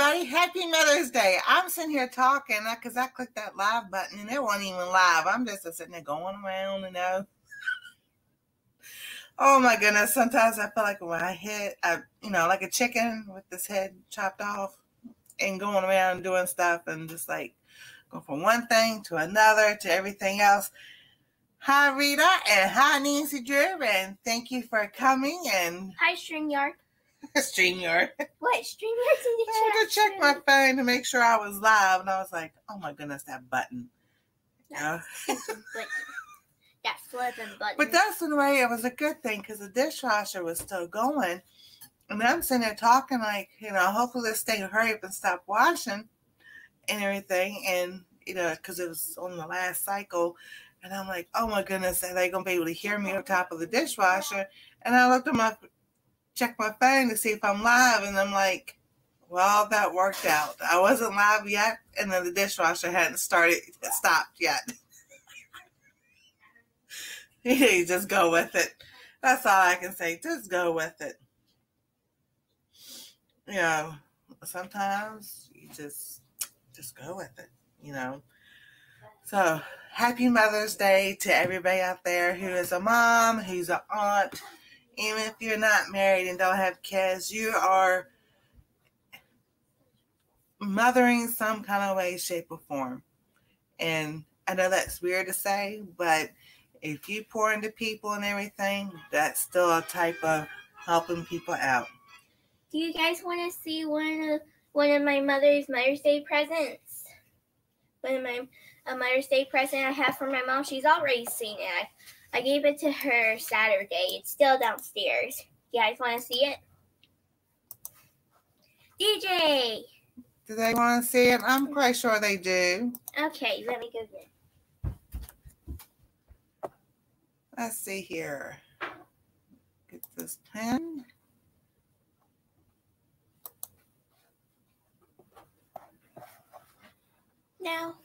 everybody. Happy Mother's Day. I'm sitting here talking uh, because I clicked that live button and it wasn't even live. I'm just sitting there going around, you know. Oh my goodness. Sometimes I feel like when I hit, I, you know, like a chicken with this head chopped off and going around doing stuff and just like going from one thing to another to everything else. Hi, Rita, and hi, Nancy Drew, and thank you for coming. And hi, StreamYard. StreamYard. What? The chat. I had to check my phone to make sure I was live, and I was like, oh my goodness, that button. That, that flipping button. But that's in a way, it was a good thing because the dishwasher was still going. And then I'm sitting there talking, like, you know, hopefully this thing will hurry up and stop washing and everything. And, you know, because it was on the last cycle. And I'm like, oh my goodness, are they going to be able to hear me on top of the dishwasher? And I looked at my, check my phone to see if I'm live. And I'm like, well, that worked out. I wasn't live yet. And then the dishwasher hadn't started, stopped yet. you just go with it. That's all I can say. Just go with it. You know, sometimes you just, just go with it, you know. So happy Mother's Day to everybody out there who is a mom, who's an aunt. Even if you're not married and don't have kids, you are mothering some kind of way, shape, or form. And I know that's weird to say, but if you pour into people and everything, that's still a type of helping people out. Do you guys want to see one of one of my mother's Mother's Day presents? One of my a Mother's Day present I have for my mom. She's already seen it. I, I gave it to her Saturday. It's still downstairs. You guys want to see it? DJ! Do they want to see it? I'm quite sure they do. Okay, let me go get it. Let's see here. Get this pen. Now,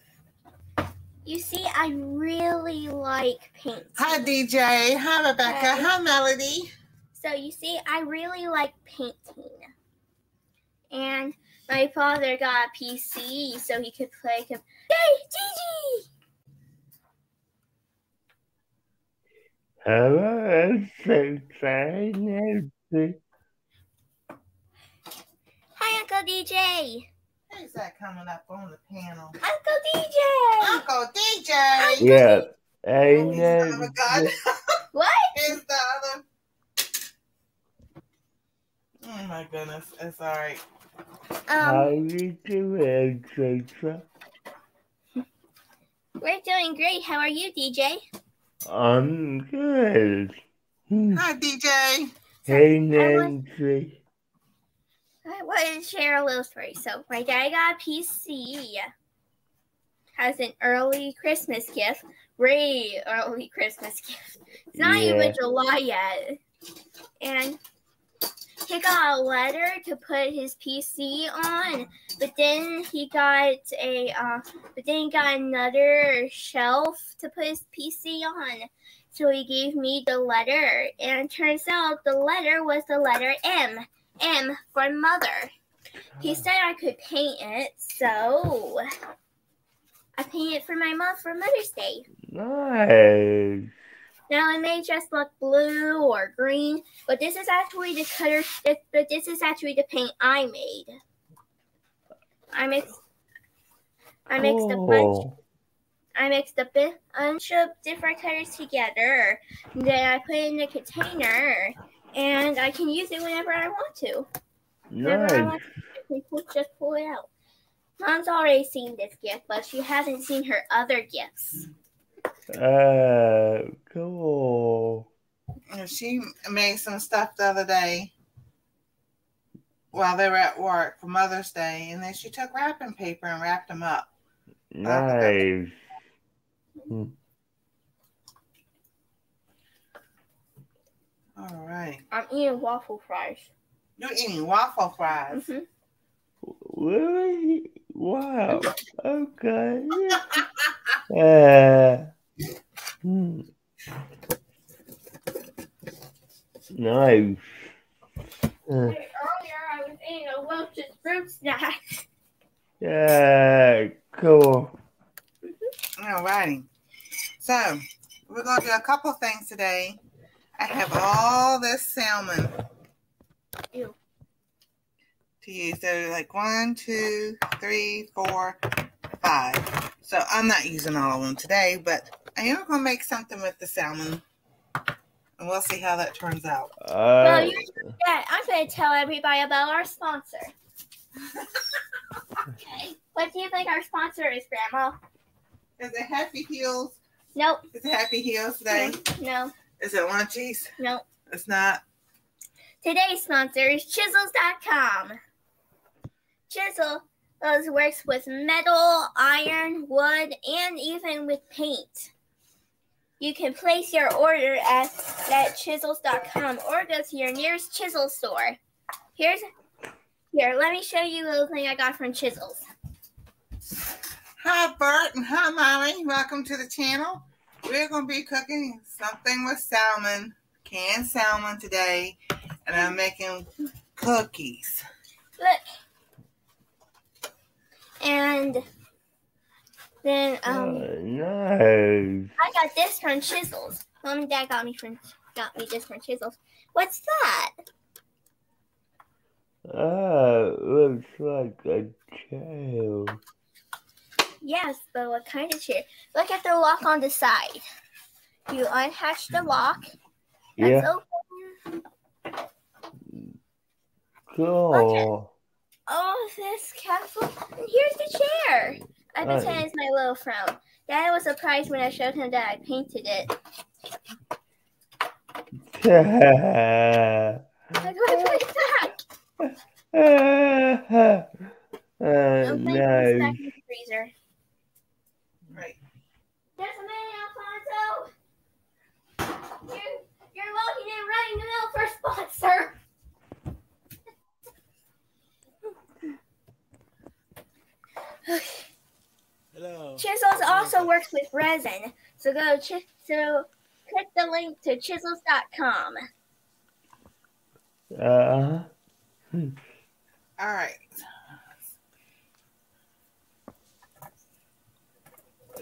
you see, I really like painting. Hi, DJ. Hi, Rebecca. Hi, Hi Melody. So, you see, I really like painting. And my father got a PC so he could play. Com- hey, Gigi! Hello, I'm so excited. Hi, Uncle DJ. Who's that coming up on the panel? Uncle DJ. Uncle DJ. Uncle Yeah, D- I Oh, he's son of know. a what? Here's the other. Oh my goodness, it's all right. How Um, you doing, Chacha? we're doing great. How are you, DJ? I'm good. Hi, DJ. Hey, I was- Nancy. I wanted to share a little story. So my dad got a PC as an early Christmas gift. Way early Christmas gift. It's not Yeah. even July yet. And he got a letter to put his PC on, but then he got a uh, but then he got another shelf to put his PC on. So he gave me the letter, and turns out the letter was the letter M. M for mother. He ah. said I could paint it, so I painted for my mom for Mother's Day. Nice. Now it may just look blue or green, but this is actually the color. But this is actually the paint I made. I mixed. I mixed a oh. bunch. I mixed a bunch of different colors together. Then I put it in a container, and I can use it whenever I want to. Whenever I Nice. want to, I can pull- just pull it out. Mom's already seen this gift, but she hasn't seen her other gifts. Uh, cool. She made some stuff the other day while they were at work for Mother's Day, and then she took wrapping paper and wrapped them up. Nice. All right. I'm eating waffle fries. You're eating waffle fries. hmm Really? Wow. Okay. Uh, hmm. Nice. Uh, Earlier, I was eating a Welch's fruit snack. Yeah, cool. All righty. So we're gonna do a couple things today. I have all this salmon Ew. to use. So like one, two, three, four, five. So I'm not using all of them today, but I am gonna make something with the salmon. And we'll see how that turns out. Well, Uh, you yeah, I'm going to tell everybody about our sponsor. okay. What do you think our sponsor is, Grandma? Is it Happy Heels? Nope. Is it Happy Heels today? No. Is it Lunchies? No. It's not. Today's sponsor is Chisels.com. Chisel works with metal, iron, wood, and even with paint. You can place your order at, at Chisels.com or go to your nearest chisel store. Here's here. Let me show you a little thing I got from Chisels. Hi, Bert, and hi, Molly. Welcome to the channel. We're going to be cooking something with salmon, canned salmon today, and I'm making cookies. Look. And then uh, um, nice. I got this from Chisels. Mom and Dad got me from got me this from Chisels. What's that? Ah, looks like a tail. Yes, but what kind of chair? Look at the lock on the side. You unhatch the lock. That's Yeah, open. cool. Oh, this castle. And here's the chair. I Nice. pretend it's my little friend. Dad was surprised when I showed him that I painted it. uh, what put it back? uh, it nice. back in the freezer. Right. Just a minute, Alfonso. You're, you're walking in right in the middle for a sponsor. Hello. Chisels also works with resin. So go chi- so click the link to chisels.com. Uh, huh. All right.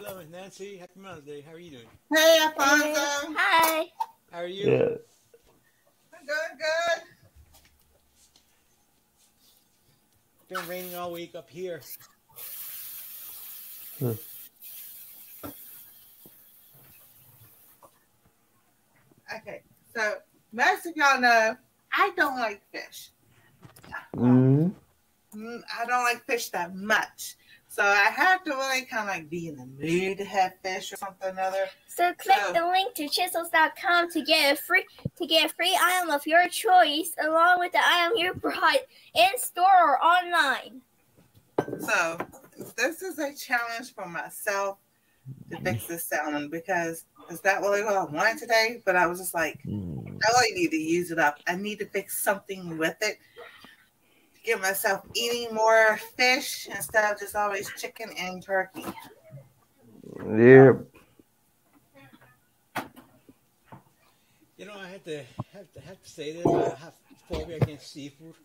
Hello, Nancy. Happy Mother's Day. How are you doing? Hey, Alfonso. Hi. How are you? yeah. I'm good, good. It's been raining all week up here. Hmm. Okay. So, most of y'all know I don't like fish. Mm, Mm, I don't like fish that much. So I have to really kind of like be in the mood to have fish or something or other. So click So- the link to chisels.com to get a free to get a free item of your choice along with the item you brought in store or online. So this is a challenge for myself to fix this salmon because is that really what I wanted today? But I was just like, mm. I really need to use it up. I need to fix something with it to get myself eating more fish instead of just always chicken and turkey. Yep. You know, I had to have to have to say this. I have phobia against seafood.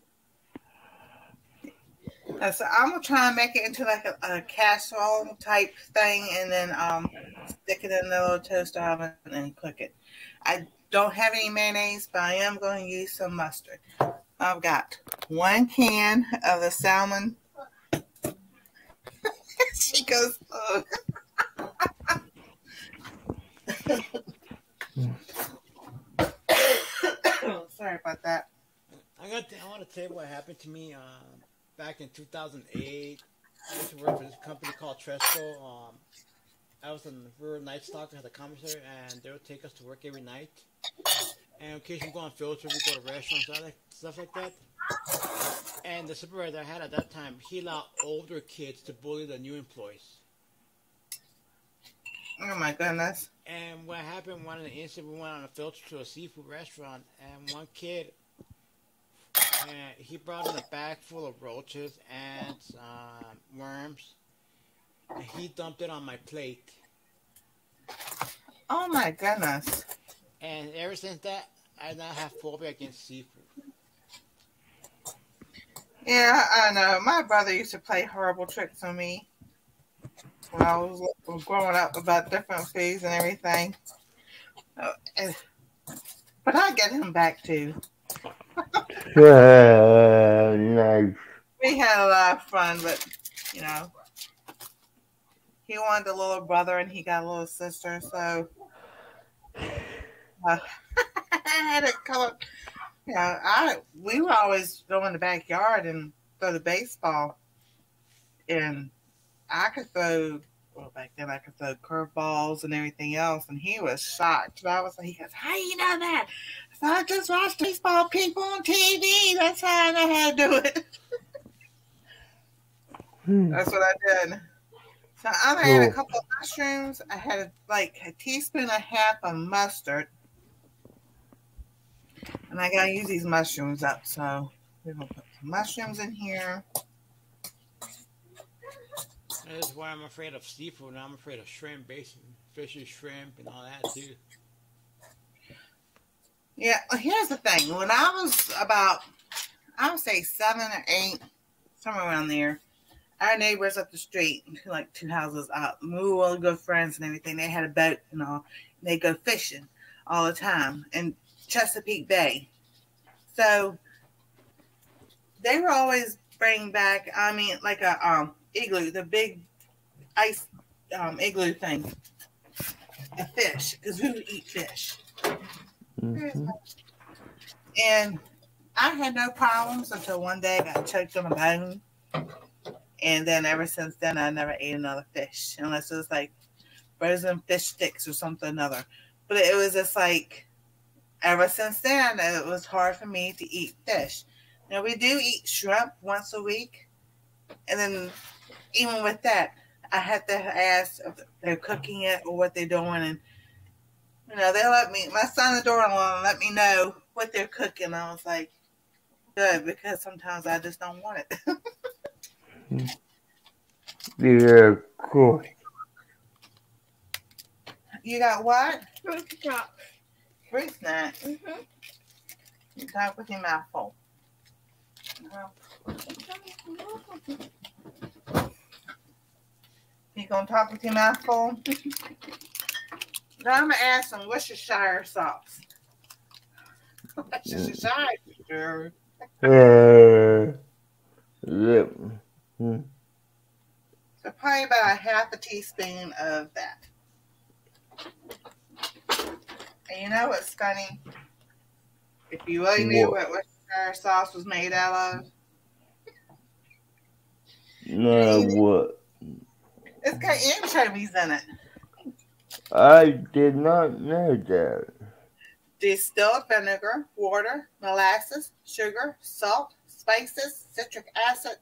Uh, so I'm gonna try and make it into like a, a casserole type thing, and then um stick it in the little toaster oven and cook it. I don't have any mayonnaise, but I am going to use some mustard. I've got one can of the salmon. she goes, oh. Sorry about that. I got. To, I want to tell you what happened to me um, back in 2008. I used to work for this company called Tresco. Um, I was in we were night stock at the commissary, and they would take us to work every night. And in case we go on field trip, we go to restaurants, stuff like, stuff like that. And the supervisor I had at that time, he allowed older kids to bully the new employees. Oh my goodness. And what happened, one of the incident, we went on a field trip to a seafood restaurant, and one kid, uh, he brought in a bag full of roaches, ants, um, worms, and he dumped it on my plate. Oh my goodness. And ever since that, I now have phobia against seafood. Yeah, I know. My brother used to play horrible tricks on me when I was growing up about different foods and everything. Uh, and- But I get him back too. Uh, nice. We had a lot of fun, but you know, he wanted a little brother and he got a little sister, so uh, I had to come up. You know, I we would always go in the backyard and throw the baseball, and I could throw. Well, back then I could throw curveballs and everything else, and he was shocked. And I was like, he goes, "How you know that?" I said, "I just watched baseball people on TV. That's how I know how to do it." Hmm. That's what I did. So I had a couple of mushrooms. I had like a teaspoon and a half of mustard. And I gotta use these mushrooms up. So we're gonna put some mushrooms in here. That's why I'm afraid of seafood. And I'm afraid of shrimp, basically. Fishy shrimp and all that too. Yeah, well, here's the thing. When I was about, I would say seven or eight, somewhere around there, our neighbors up the street, like two houses up, we were all good friends and everything. They had a boat and all. And they go fishing all the time in Chesapeake Bay. So they were always bringing back, I mean, like a um igloo, the big ice um, igloo thing, a fish, because we would eat fish. Mhm. And I had no problems until one day I got choked on a bone. And then ever since then, I never ate another fish unless it was like frozen fish sticks or something another. But it was just like, ever since then, it was hard for me to eat fish. Now, we do eat shrimp once a week. And then, even with that, I had to ask if they're cooking it or what they're doing. And you know, they let me, my son, the door alone, let me know what they're cooking. I was like, good, because sometimes I just don't want it. Yeah, cool. you got what? Fruit drop. Fruit snack. Mm-hmm. You talk with your mouth full. You gonna talk with your mouth full? now I'm gonna add some Worcestershire sauce. Worcestershire. Uh, yep. Hmm. So probably about a half a teaspoon of that. And you know what's funny? If you really knew What? what Worcestershire sauce was made out of, Now what? it's got anchovies in it. I did not know that. Distilled vinegar, water, molasses, sugar, salt, spices, citric acid,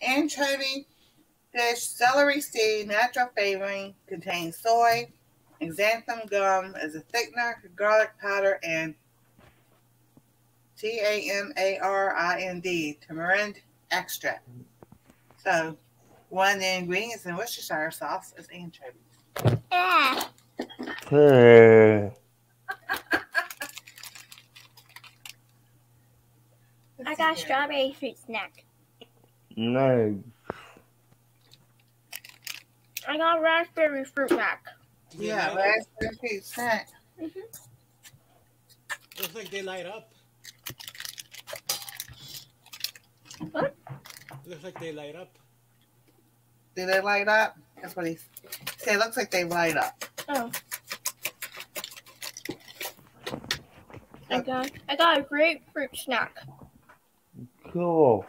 anchovy, fish, celery seed, natural flavoring, contains soy, xanthan gum as a thickener, garlic powder, and T A M A R I N D, tamarind extract. So, one of the ingredients in Worcestershire sauce is anchovies. Yeah. Uh, I got a strawberry fruit snack. Nice. I got raspberry fruit snack. Yeah, raspberry fruit snack. Mm-hmm. Looks like they light up. What? Looks like they light up. Do they light up? That's what he said. It looks like they light up. Oh. I got I got a grapefruit snack. Cool.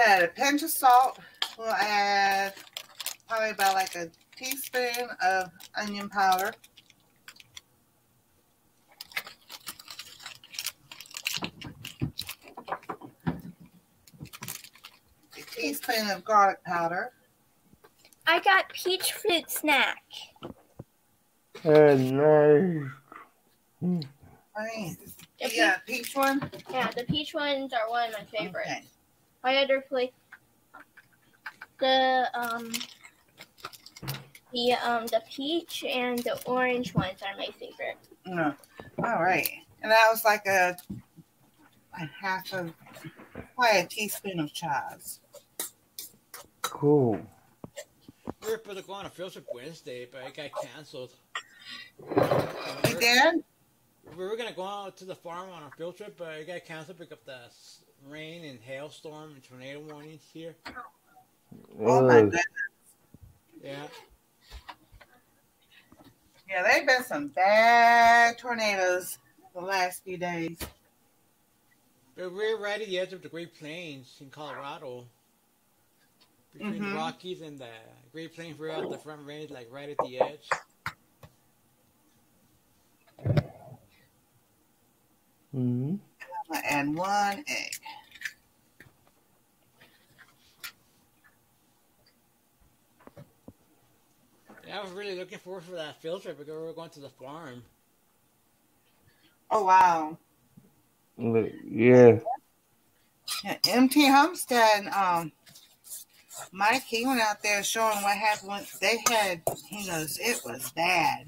So add a pinch of salt. We'll add probably about like a teaspoon of onion powder. A teaspoon of garlic powder. I got peach fruit snack. Uh, nice. I mean, The you got a peach one? Yeah, the peach ones are one of my favorites. Okay. My other flavor, the um, the um, the peach and the orange ones are my favorite. No. All right. And that was like a a half of, probably a teaspoon of chives. Cool. We were supposed to go on a field trip Wednesday, but it got canceled. You did? We were gonna go out to the farm on a field trip, but it got canceled because of the s- rain and hailstorm and tornado warnings here. Oh my goodness. Yeah. Yeah, they've been some bad tornadoes the last few days. But we're right at the edge of the Great Plains in Colorado. Between the Mhm. Rockies and the Great Plains, we're at the front range, like right at the edge. hmm I'm gonna add one egg. Yeah, I was really looking forward for that field trip because we were going to the farm. Oh wow. Yeah. Yeah, MT Homestead, um, Mike, he went out there showing what happened when they had, he goes, it was bad.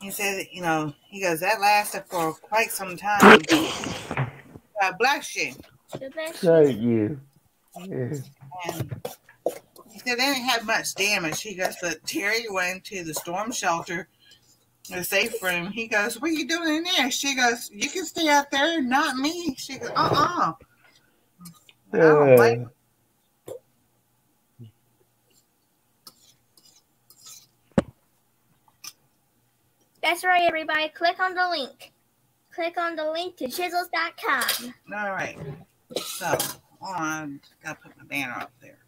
He said, you know, he goes, that lasted for quite some time. Uh, bless you. The best. Thank you. Yeah. And he said they didn't have much damage. He goes, but Terry went to the storm shelter, the safe room. He goes, What are you doing in there? She goes, You can stay out there, not me. She goes, Uh uh Oh, like- Yeah. That's right, everybody. Click on the link. Click on the link to chisels.com. All right. So, on, gotta put my banner up there.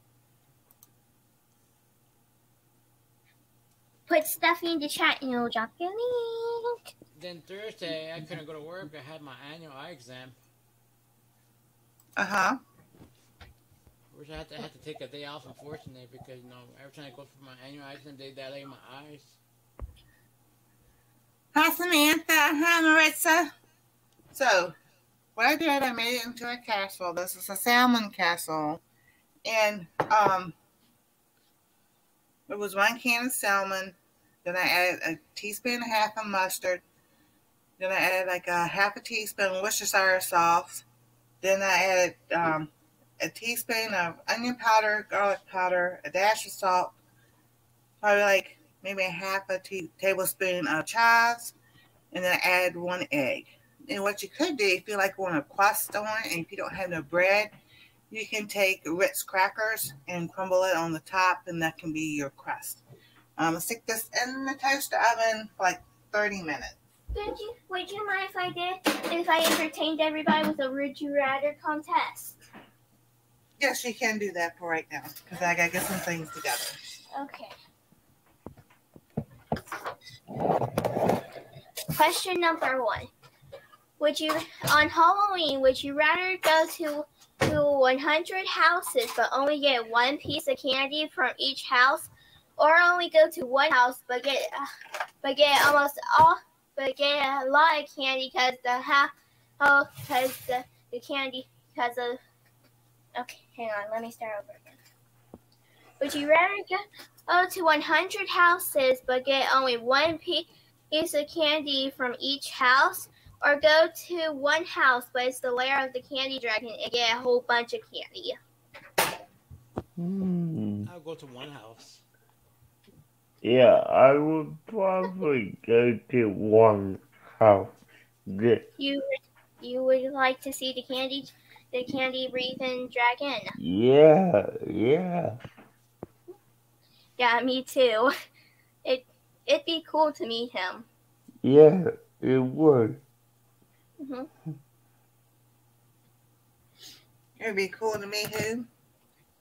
Put stuff in the chat and it'll drop your link. Then Thursday, I couldn't go to work. I had my annual eye exam, Uh huh. which I had to, I had to take a day off, unfortunately, because you know every time I go for my annual eye exam, they dilate my eyes. Hi, Samantha. Hi, Maritza. So, what I did, I made it into a castle. This is a salmon castle, And um, it was one can of salmon. Then I added a teaspoon and a half of mustard. Then I added like a half a teaspoon Worcestershire sauce. Then I added um, a teaspoon of onion powder, garlic powder, a dash of salt, probably like maybe a half a tablespoon of chives, and then add one egg. And what you could do, if you like want a crust on it, and if you don't have no bread, you can take Ritz crackers and crumble it on the top, and that can be your crust. Um, stick this in the toaster oven for like 30 minutes. Would you, would you mind if I did? If I entertained everybody with a Would You Rather contest? Yes, you can do that for right now because I gotta get some things together. Okay. Question number one. Would you, on Halloween, would you rather go to to 100 houses but only get one piece of candy from each house, or only go to one house but get uh, but get almost all but get a lot of candy because the house oh because the, the candy because of okay hang on let me start over again. Would you rather go oh, to 100 houses but get only one piece of candy from each house, or go to one house but it's the lair of the candy dragon and get a whole bunch of candy? Hmm. I'll go to one house. Yeah, I would probably go to one house. The- You you would like to see the candy the candy breathing dragon? Yeah, yeah. Yeah, me too. It it'd be cool to meet him. Yeah, it would. hmm It'd be cool to meet who?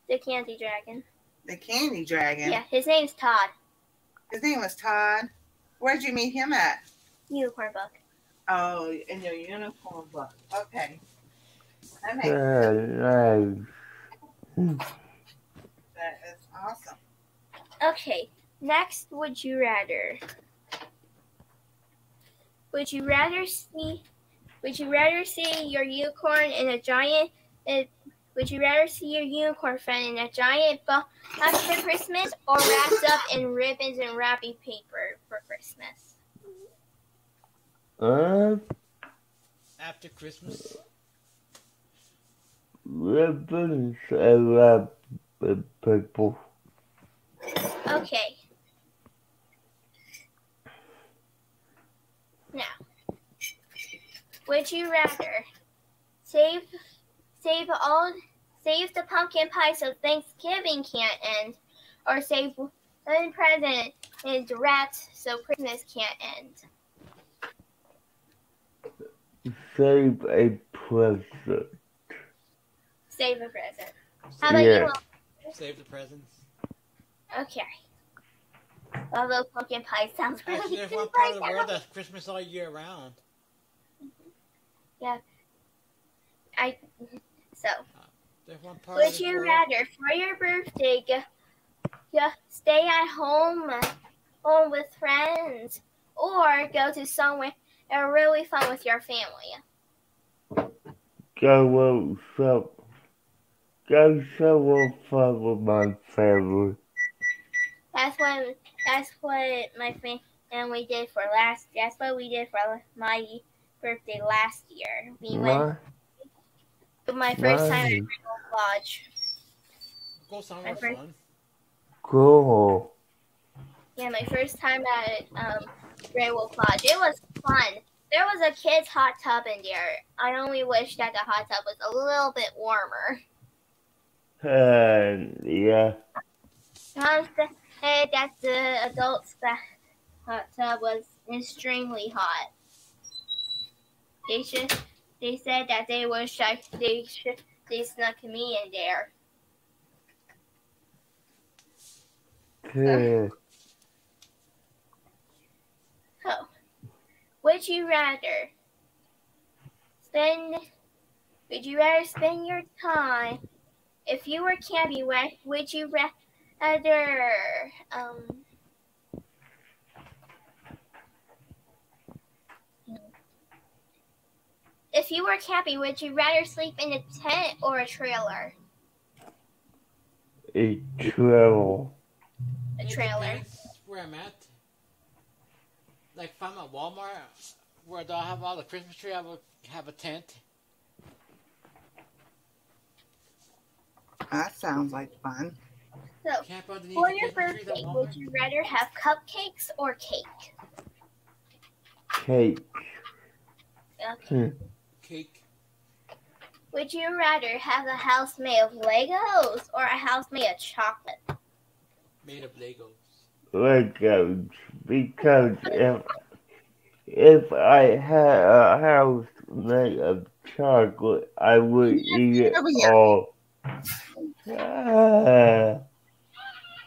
The candy dragon. The Candy Dragon. Yeah, his name's Todd. His name was Todd. Where'd you meet him at? Unicorn book. Oh, in your unicorn book. Okay. That, makes, Yeah, nice. that is awesome. Okay, next, would you rather? Would you rather see? Would you rather see your unicorn in a giant? uh, would you rather see your unicorn friend in a giant box for Christmas, or wrapped up in ribbons and wrapping paper for Christmas? Uh, after Christmas? Ribbons around the people. Okay. Now, would you rather save save all save the pumpkin pie so Thanksgiving can't end, or save one present and rats so Christmas can't end? Save a present. Save a present. How about Yeah. you? Will? Save the presents. Okay. Although pumpkin pie sounds really Actually, there's good one part right of the now. world that's Christmas all year round. I so. There's one part of Would you world. rather, for your birthday, go, go stay at home, home with friends, or go to somewhere really fun with your family? Go out some. Go somewhere fun with my family. That's what that's what my family and we did for last. That's what we did for my birthday last year. We went Nice. My first time at Nice. Rainbow Lodge. Go somewhere My first- fun. Cool. Yeah, my first time at um, Wolf Lodge. It was fun. There was a kid's hot tub in there. I only wish that the hot tub was a little bit warmer. And yeah. Mom said that the adults' ba- hot tub was extremely hot. They should. They said that they wish I they should they snuck me in there. Good. Oh, would you rather spend? Would you rather spend your time if you were camping? Would you rather um? If you were camping, would you rather sleep in a tent or a trailer? A trailer. A trailer. depends Where I'm at. Like if I'm at Walmart, where they'll have all the Christmas tree, I will have a tent. That sounds like fun. So, for your Christmas trees at birthday, would you rather have cupcakes or cake? Cake. Okay. Hmm. Cake. Would you rather have a house made of Legos or a house made of chocolate? Made of Legos. Legos. Because if if I had a house made of chocolate, I would eat it Oh, yeah. all. Ah.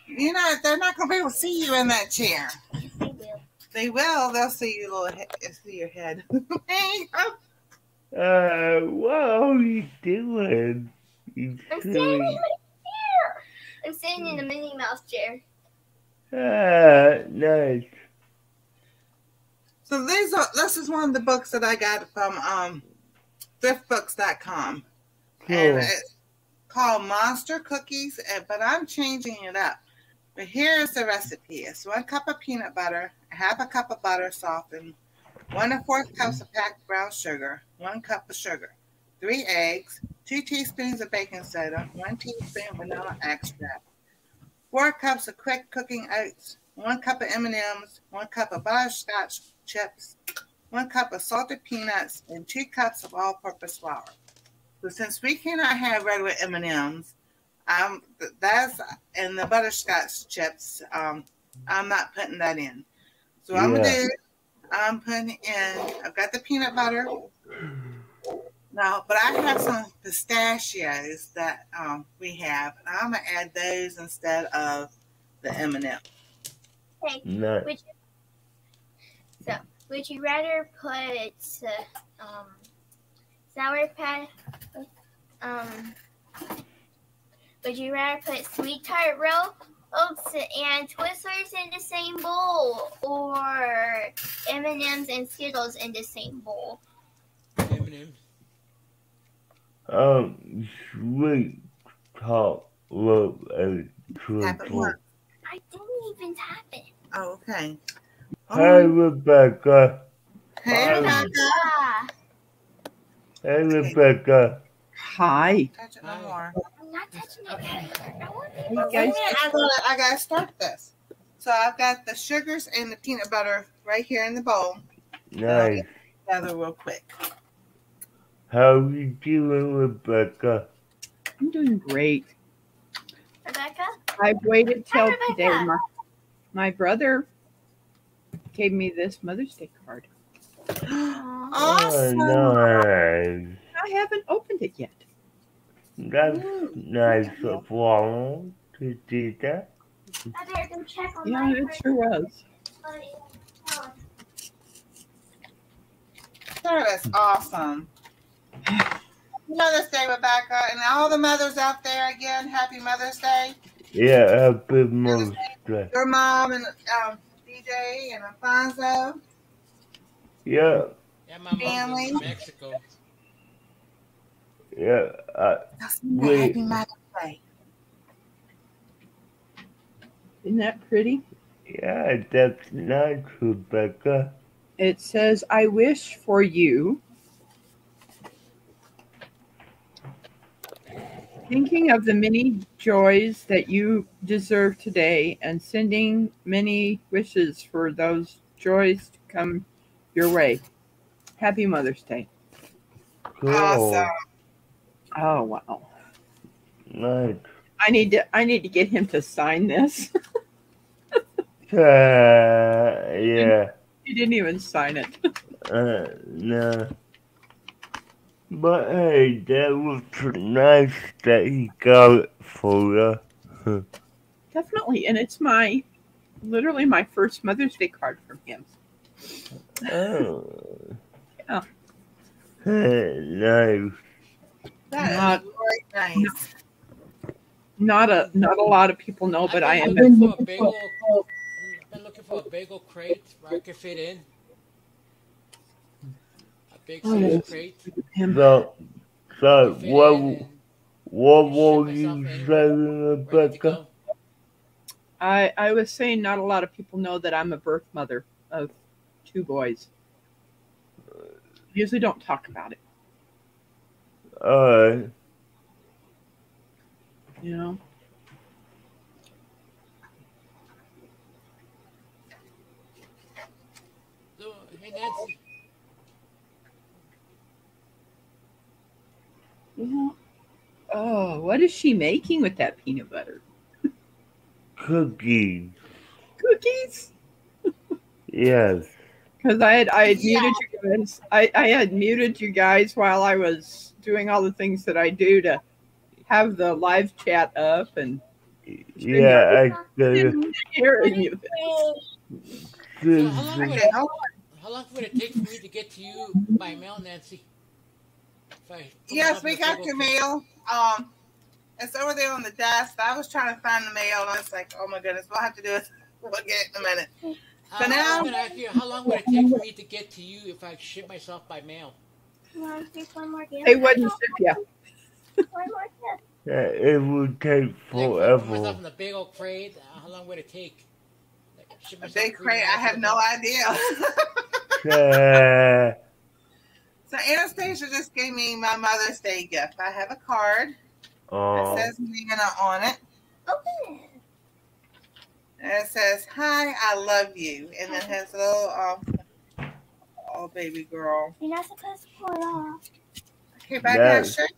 You know, they're not going to be able to see you in that chair. They will. They will. They'll see your little head, see your head. Uh, what are you doing? You I'm sitting in my silly. chair. I'm sitting in the Minnie Mouse chair. Ah, nice. so these are. This is one of the books that I got from um, thriftbooks.com, and it's called Monster Cookies. And, but I'm changing it up. But here's the recipe: it's one cup of peanut butter, half a cup of butter softened, one and fourth cups of packed brown sugar, one cup of sugar, three eggs, two teaspoons of baking soda, one teaspoon vanilla extract, four cups of quick cooking oats, one cup of M&Ms, one cup of butterscotch chips, one cup of salted peanuts, and two cups of all-purpose flour. So since we cannot have regular M&Ms, um, that's and the butterscotch chips. Um, I'm not putting that in. So I'm gonna do. I'm putting in. I've got the peanut butter. No, but I have some pistachios that um, we have. and I'm gonna add those instead of the M&M. Okay. Nice. Would you, so, would you rather put uh, um, sour patch? Um, would you rather put sweet tart roll oats and Twizzlers in the same bowl, or M and M's and Skittles in the same bowl? M&M's. Um, sweet talk, love, and Tap it truthful. once. I didn't even tap it. Oh, okay. Hi, Rebecca. Hey, Hi. Rebecca. Hey, Rebecca. Hi. Touch it no more. I'm not touching it. I want people Wait a guys- minute, I gotta, I gotta start this. So I've got the sugars and the peanut butter right here in the bowl. Nice. Together real quick. How are you doing, Rebecca? I'm doing great. Rebecca? I've waited till Hi, today. My, my brother gave me this Mother's Day card. Oh, awesome. Oh, nice. I haven't opened it yet. That's nice of Ronald to do that. I better go Yeah, it sure was. That is awesome. Mother's Day, Rebecca, and all the mothers out there again. Happy Mother's Day. Yeah, happy Mother's Day. Your mom and um, DJ and Alfonso. Yeah, Yeah, my mom Family. in Mexico. Yeah. Uh, That's Wait. Happy Mother's Day. Isn't that pretty? yeah, that's nice, Rebecca. It says, I wish for you. Thinking of the many joys that you deserve today and sending many wishes for those joys to come your way. Happy Mother's Day. Cool. Awesome. Oh wow. Nice. I need to I need to get him to sign this. Uh, yeah. he didn't even sign it. Uh, no. But hey, that was nice that he got it for you. Definitely. And it's my literally my first Mother's Day card from him. Oh. Yeah. nice. That is Not- very nice. Not a not a lot of people know, but I I've am been looking for a bagel. I've been looking for a bagel crate where I could fit in. A big Oh, size yes. crate. So, so what, what were myself you in, saying, ready to Rebecca? I, I was saying not a lot of people know that I'm a birth mother of two boys. Usually don't talk about it, Alright. you know. So, hey Nancy, Yeah. Oh, what is she making with that peanut butter? Cookies. Cookies? Yes. Because I had I had Yeah. muted you guys. I, I had muted you guys while I was doing all the things that I do to have the live chat up and Yeah, I could. hearing you. so how long would Okay, it, hold how long would it take for me to get to you by mail, Nancy? If Yes, myself we got your mail. Um, it's over there on the desk. I was trying to find the mail. and I was like, oh my goodness, we'll have to do it. We'll get it in a minute. Uh, now- I was gonna ask you, how long would it take for me to get to you if I ship myself by mail? You want to take one more gift? They wouldn't ship you. One more gift. Yeah, it would take Like, if myself forever. in the bagel crate, uh, how long would it take? Like, ship A big crate. I have no the- idea. Yeah. so Anastasia just gave me my Mother's Day gift. I have a card. It Oh, says Nana on it. Open it. And it says, Hi, I love you. And then has a little um oh baby girl. You're not supposed to pull it off. Okay, back That- that shirt.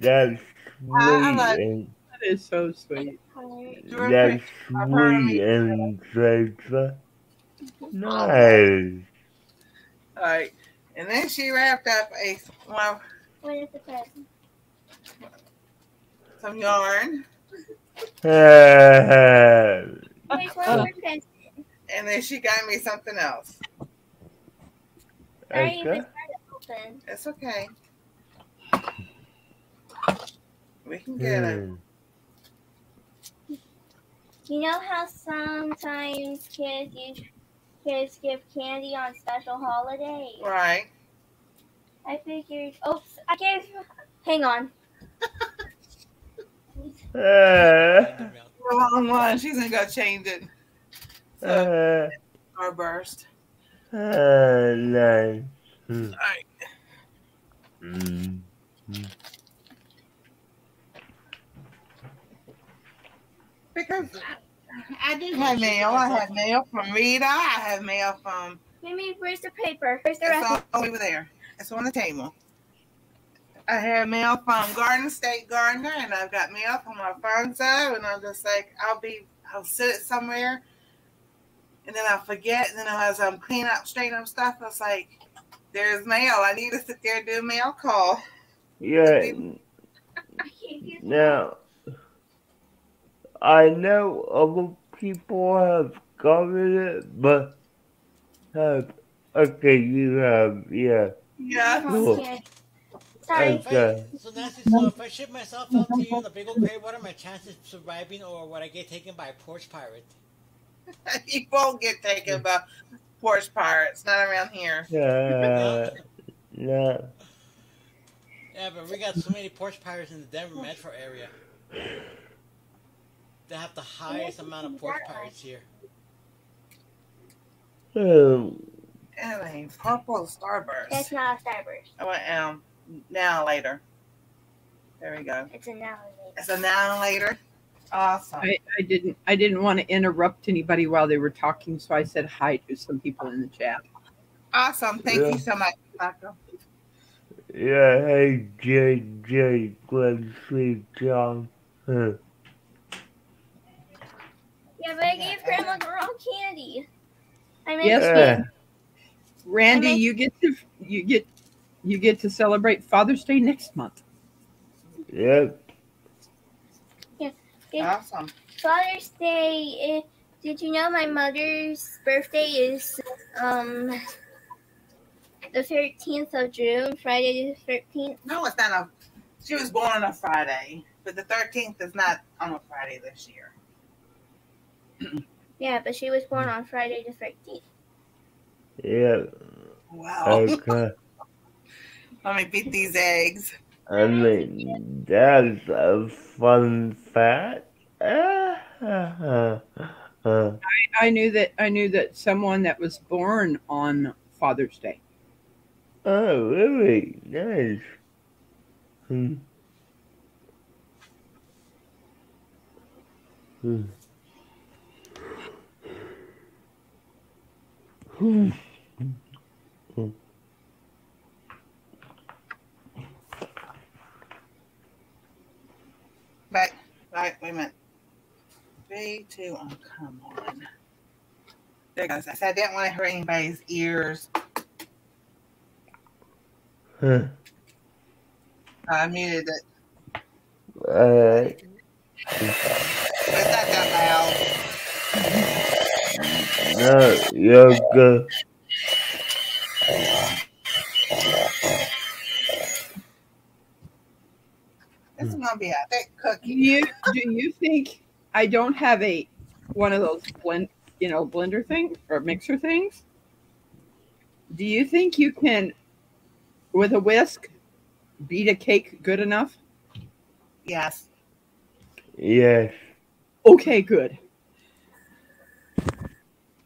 that's I sweet like- and That is so sweet. Alright. Real that's quick, I've heard sweet and Teresa. Nice. All right. And then she wrapped up a well, What is the present? some yarn. And then she got me something else. I already okay. open. It's okay. We can get it. Hmm. You know how sometimes kids use, kids give candy on special holidays? Right. I figured. Oops, I gave. Hang on. Uh, The wrong one. She's gonna go change it. So uh, our burst. uh, nice. Hmm. All right. Mm. Because I, I do have mail. I have mail from Rita. I have mail from. Mimi, where's the paper? Where's the It's rest? all over there. It's on the table. I have mail from Garden State Gardener, and I've got mail from Alfonso, and I'm just like, I'll be, I'll sit it somewhere, and then I'll forget, and then as I'm cleaning up, straightening up stuff, I was like, there's mail. I need to sit there and do a mail call. Yeah. I can't get Now, I know other people have gotten it, but have okay, you have, yeah. Yeah. Cool. Okay. Sorry. If I- Okay. So Nancy, so if I ship myself out to you in the big old crate, what are my chances of surviving, or would I get taken by a porch pirate? you won't get taken by porch pirates. Not around here. Yeah. no. Yeah, but we got so many porch pirates in the Denver metro area. They have the highest amount of porch pirates here. Oh, Anyway, purple starburst. That's not a starburst. Oh, I went um, now later. There we go. It's a noun. It's a now later. Awesome. I, I didn't I didn't want to interrupt anybody while they were talking, so I said hi to some people in the chat. Awesome. Thank Yeah. you so much, Marco. yeah, hey, JJ, Glenn, Sweet John. Huh. Yeah, but I gave Grandma the wrong candy. I meant Yes, Yeah. Randy, I mean- you get to you get you get to celebrate Father's Day next month. Yep. Awesome. Father's Day. eh, Did you know my mother's birthday is um the thirteenth of June, Friday the thirteenth? No, it's not a. She was born on a Friday, but the thirteenth is not on a Friday this year. Yeah, but she was born on Friday the thirteenth. Yeah. Wow. Okay. Let me beat these eggs. I mean, that's a fun fact. Ah. I knew that I knew that someone that was born on Father's Day. Oh, really? Nice. Hmm. Hmm. Hmm. But right, wait a minute. Three, two, oh come on. There it goes. I said I didn't want to hurt anybody's ears. Huh. I muted it. But it's not that loud. No, you're good. This is gonna be a thick Do cookie. you do you think I don't have a one of those blend you know blender thing or mixer things? Do you think you can with a whisk beat a cake good enough? Yes. Yes. Okay, good.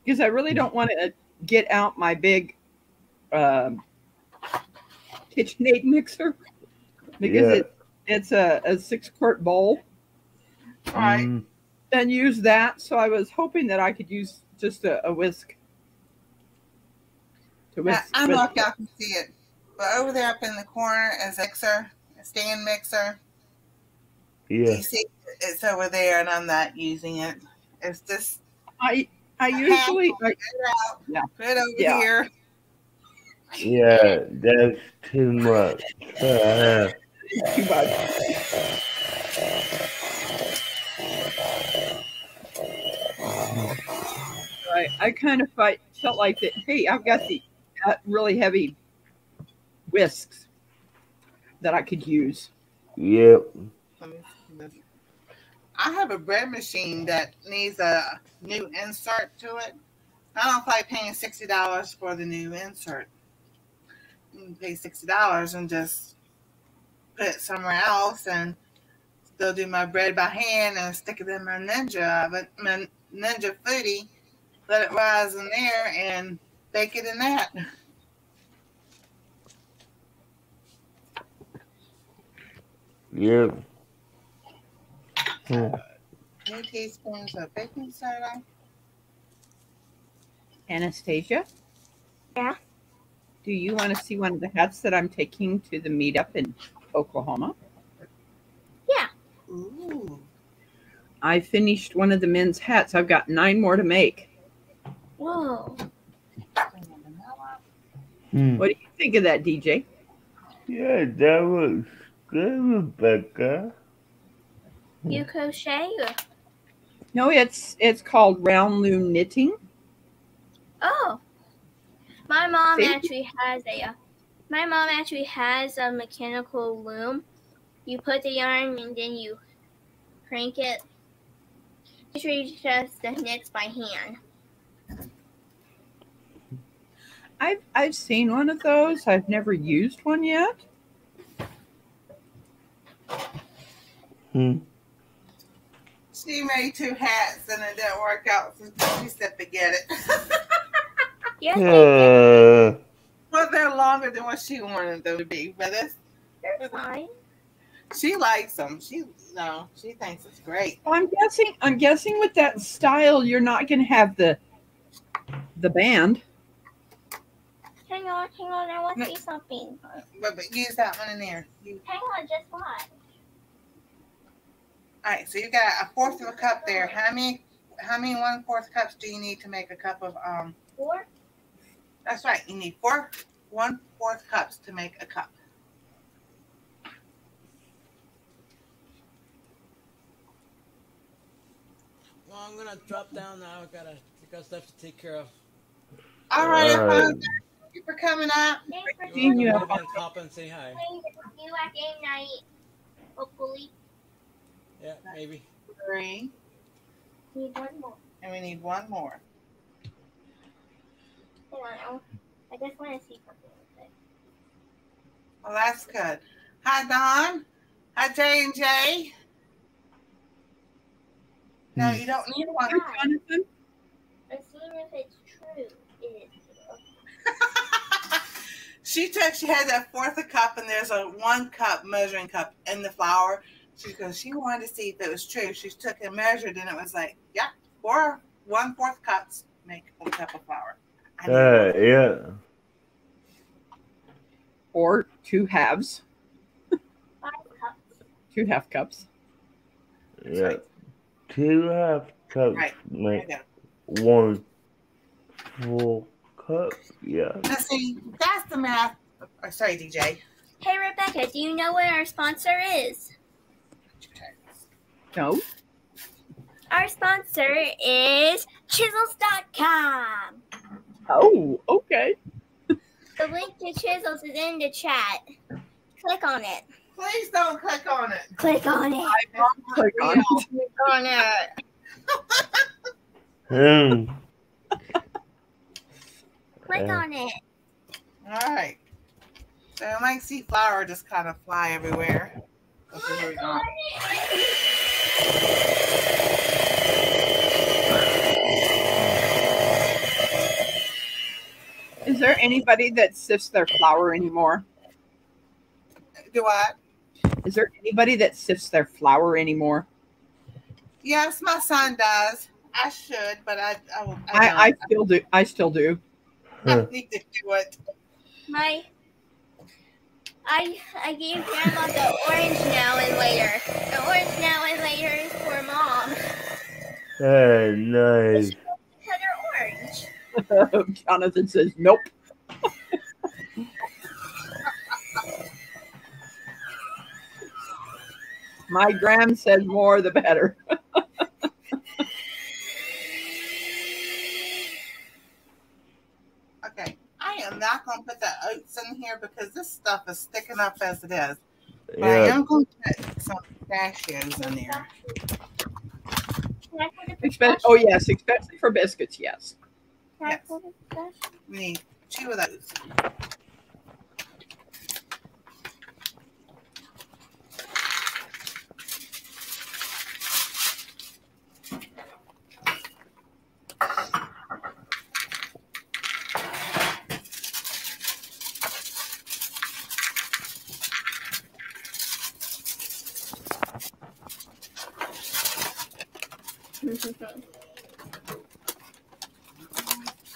Because I really don't want to get out my big um, KitchenAid mixer because Yeah. it, it's a, a six quart bowl All right. Mm, and use that. So I was hoping that I could use just a, a whisk. To I, whisk, I don't whisk if y'all can see it, but over there up in the corner is a mixer, a stand mixer. yeah. You see, it's over there, and I'm not using it. It's just I I usually I, put it out, Yeah. put it over Yeah. here. Yeah, that's too much. Too much. I, I kind of fight, felt like that. Hey, I've got the uh, really heavy whisks that I could use. yep. Let me see this. I have a bread machine that needs a new insert to it. I don't feel like paying sixty dollars for the new insert. You can pay sixty dollars and just put it somewhere else and still do my bread by hand and stick it in my ninja oven, my Ninja Foodi, let it rise in there and bake it in that. Yep. Hmm. Two teaspoons of baking soda. Anastasia? Yeah? Do you want to see one of the hats that I'm taking to the meetup in Oklahoma? Yeah. Ooh. I finished one of the men's hats. I've got nine more to make. Whoa. Hmm. What do you think of that, DJ? Yeah, that was good, Rebecca. You crochet? No, it's it's called round loom knitting. Oh. My mom See? actually has a. My mom actually has a mechanical loom. You put the yarn and then you crank it. Usually just the knits by hand. I've I've seen one of those. I've never used one yet. Hmm. She made two hats and it didn't work out, so she said forget it. Yes, Uh, well, they're longer than what she wanted them to be, but it's, they're fine. she likes them. She no, she thinks it's great. Well, I'm guessing I'm guessing with that style, you're not going to have the the band. Hang on, hang on. I want to see something. But, but use that one in there. You, Hang on, just one. all right, so you got a fourth of a cup there. How many? How many one fourth cups do you need to make a cup of um? Four? That's right. You need four one fourth cups to make a cup. Well, I'm gonna drop down now. I gotta, I got stuff to take care of. All right, All right. Alfonso, Thank you for coming up. Thanks for Seeing you, joining Alfonso. and pop and say hi. you at game night. Hopefully. Yeah, maybe. Three, Need one more. and we need one more. Hang on. I I just want to see something. real quick. Well, that's good. Hi, Don. Hi, J and J. No, hmm. you don't need one. Hey, Jonathan. Let's see if it's true. It is true. she took. She had that fourth a cup, and there's a one cup measuring cup in the flour. She goes. She wanted to see if it was true. She took and measured, and it was like, yeah, four one fourth cups make a cup of flour. I uh, yeah. Or two halves, two half cups. Yeah. Two half cups Right. make it. one full cup. Yeah. Now see, that's the math. Oh, sorry, DJ. Hey Rebecca, do you know what our sponsor is? No. Our sponsor is chisels.com. Oh, okay. The link to chisels is in the chat. Click on it. Please don't click on it. Click on it. I won't Click on it. Click on it. Hmm. Click Uh, on it. All right. So I might see flour just kind of fly everywhere. Okay, here we go. Is there anybody that sifts their flour anymore? Do I? Is there anybody that sifts their flour anymore? Yes, my son does. I should, but I I, I, I, I still do. I still do. I Huh. need to do it. My I I gave grandma the orange now and later. The orange now and later is for mom. Uh, nice. Cut her orange. Jonathan says, nope. My gram says more the better. Okay. I am not going to put the oats in here because this stuff is sticking up as it is. But I Yeah. am going to put some pistachios in there. Can I put a Espe- pistachio? oh, yes, especially for biscuits, yes. Yes. We need two of those.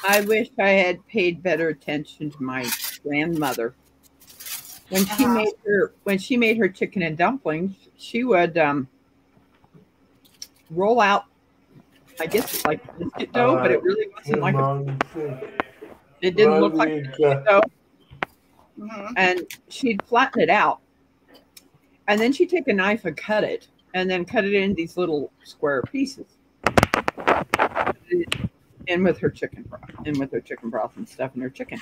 I wish I had paid better attention to my grandmother. When she Uh-huh. made her when she made her chicken and dumplings, she would um, roll out. I guess it's like biscuit dough, but it really wasn't like a, it didn't look like biscuit dough. Mhm. And she'd flatten it out, and then she'd take a knife and cut it, and then cut it in these little square pieces. And with her chicken broth, and with her chicken broth and stuff, and her chicken.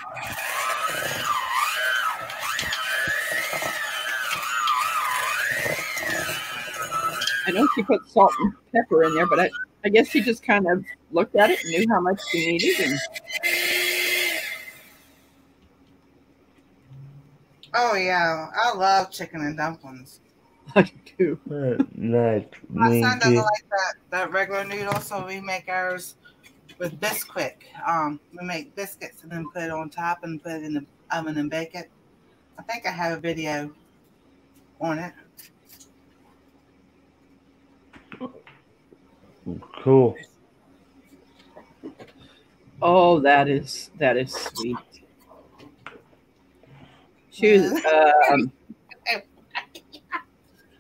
I know she put salt and pepper in there, but I, I guess she just kind of looked at it and knew how much she needed. And Oh yeah, I love chicken and dumplings. I do. Nice. My son doesn't like that that regular noodle, so we make ours with Bisquick. Um, we make biscuits and then put it on top and put it in the oven and bake it. I think I have a video on it. Cool. Oh, that is that is sweet. She was. Um, Can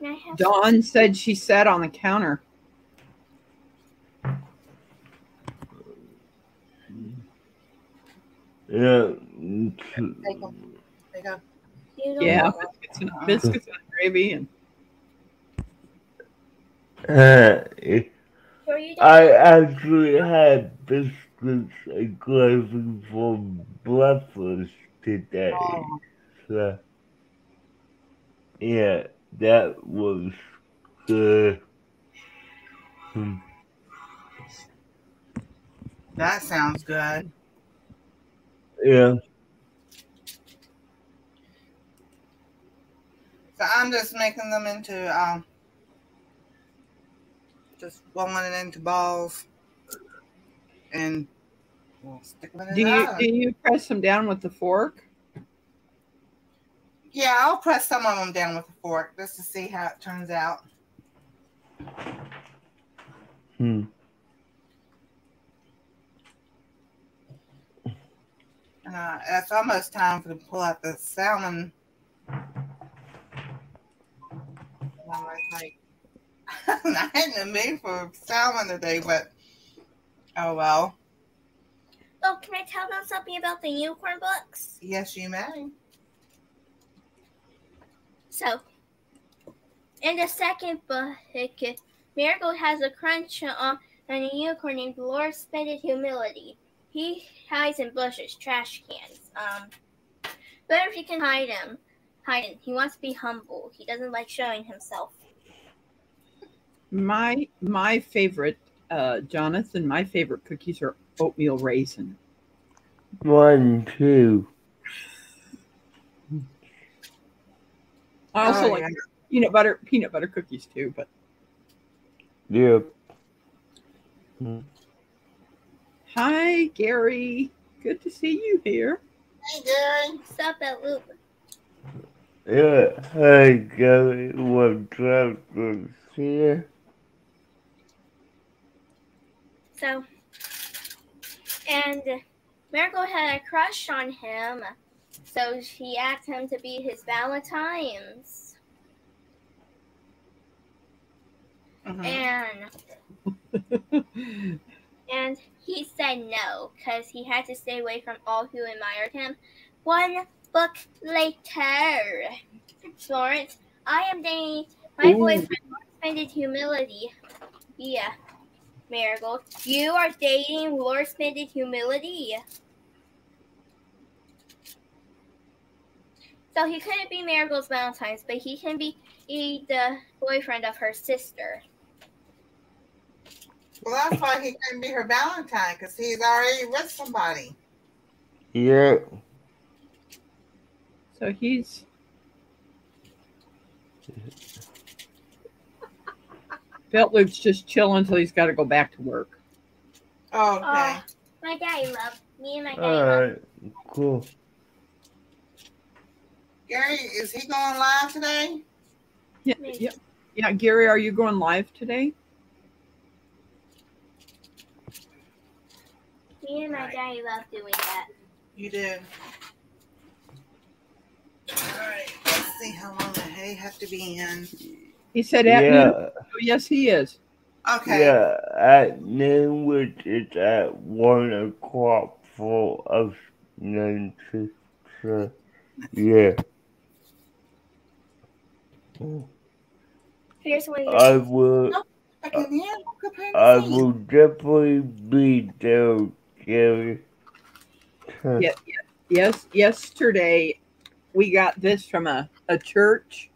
I have Dawn said she sat on the counter. Yeah. Take 'em. There go. Yeah, biscuits and, biscuits and gravy, and Uh, I actually had biscuits and gravy for breakfast today. Oh, So, yeah, that was good. Hmm. that sounds good. Yeah. So I'm just making them into um, just rolling it into balls and we'll stick them in do the you do you press them down with the fork? Yeah, I'll press some of them down with a fork just to see how it turns out. Hmm. Uh, it's almost time for to pull out the salmon. I like, I hadn't in the mood for salmon today, but oh well. Oh, can I tell them something about the unicorn books? Yes, you may. So, in the second book, Marigold has a crunch on and a unicorn named Lord Splendid Humility. He hides in bushes, trash cans. Um, but if you can hide him, hide him. He wants to be humble. He doesn't like showing himself. My my favorite, uh, Jonathan. My favorite cookies are oatmeal raisin. One, two. I also Oh, like yeah. peanut butter peanut butter cookies too. But Yep. Hi, Gary. Good to see you here. Hey, Gary. What's up, at Loop? Yeah. Hey, Gary. What's up? Good to see you. So, and Marigold had a crush on him, so she asked him to be his Valentine's. Mhm. And and he said no because he had to stay away from all who admired him. One book later, Florence, I am dating my Ooh. boyfriend. Lord Splendid Humility. Yeah, Marigold, you are dating Lord Splendid Humility. So he couldn't be Marigold's Valentine's, but he can be the boyfriend of her sister. Well, that's why he couldn't be her Valentine because he's already with somebody. Yeah. So he's Belt Loop's just chilling until he's got to go back to work. Oh, okay. Oh, my daddy love me and my daddy love. Alright. Cool. Gary, is he going live today? Yeah, Maybe. yeah, yeah. Gary, are you going live today? Me and my Right. daddy love doing that. You do. Alright, let's see how long the hay have to be in. He said at noon. Yeah, Oh, yes, he is. Okay. yeah, at noon, which is at one o'clock for us Nancy. So, yeah. Here's one I your will, I can hear I will definitely be there, Gary. Yeah. Yes, yesterday we got this from a, a church.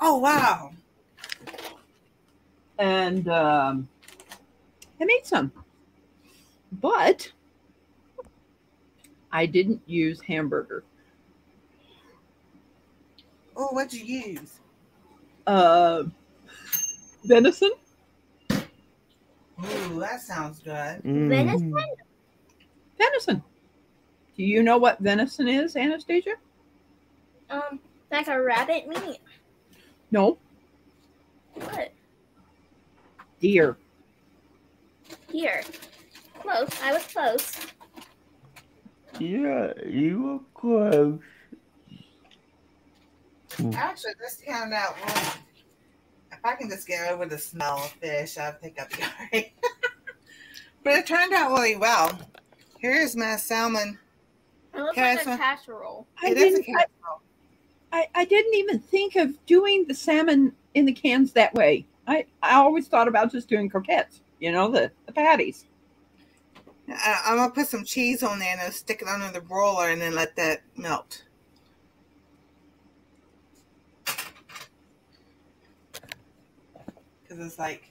Oh wow. and um, I made some, but I didn't use hamburger. Oh, what'd you use? Uh, venison. Ooh, that sounds good. Venison? Mhm. Venison. Do you know what venison is, Anastasia? um like a rabbit meat. No, What? deer. Here. Close. I was close. Yeah, you were close. Actually, this turned out really. If I can just get over the smell of fish, I think I'll be alright. but it turned out really well. Here's my salmon. It looks Okay, like a casserole. I It is a didn't. Casserole. I, I didn't even think of doing the salmon in the cans that way. I, I always thought about just doing croquettes. You know the, the patties. I, I'm gonna put some cheese on there and then stick it under the broiler and then let that melt. Because it's like.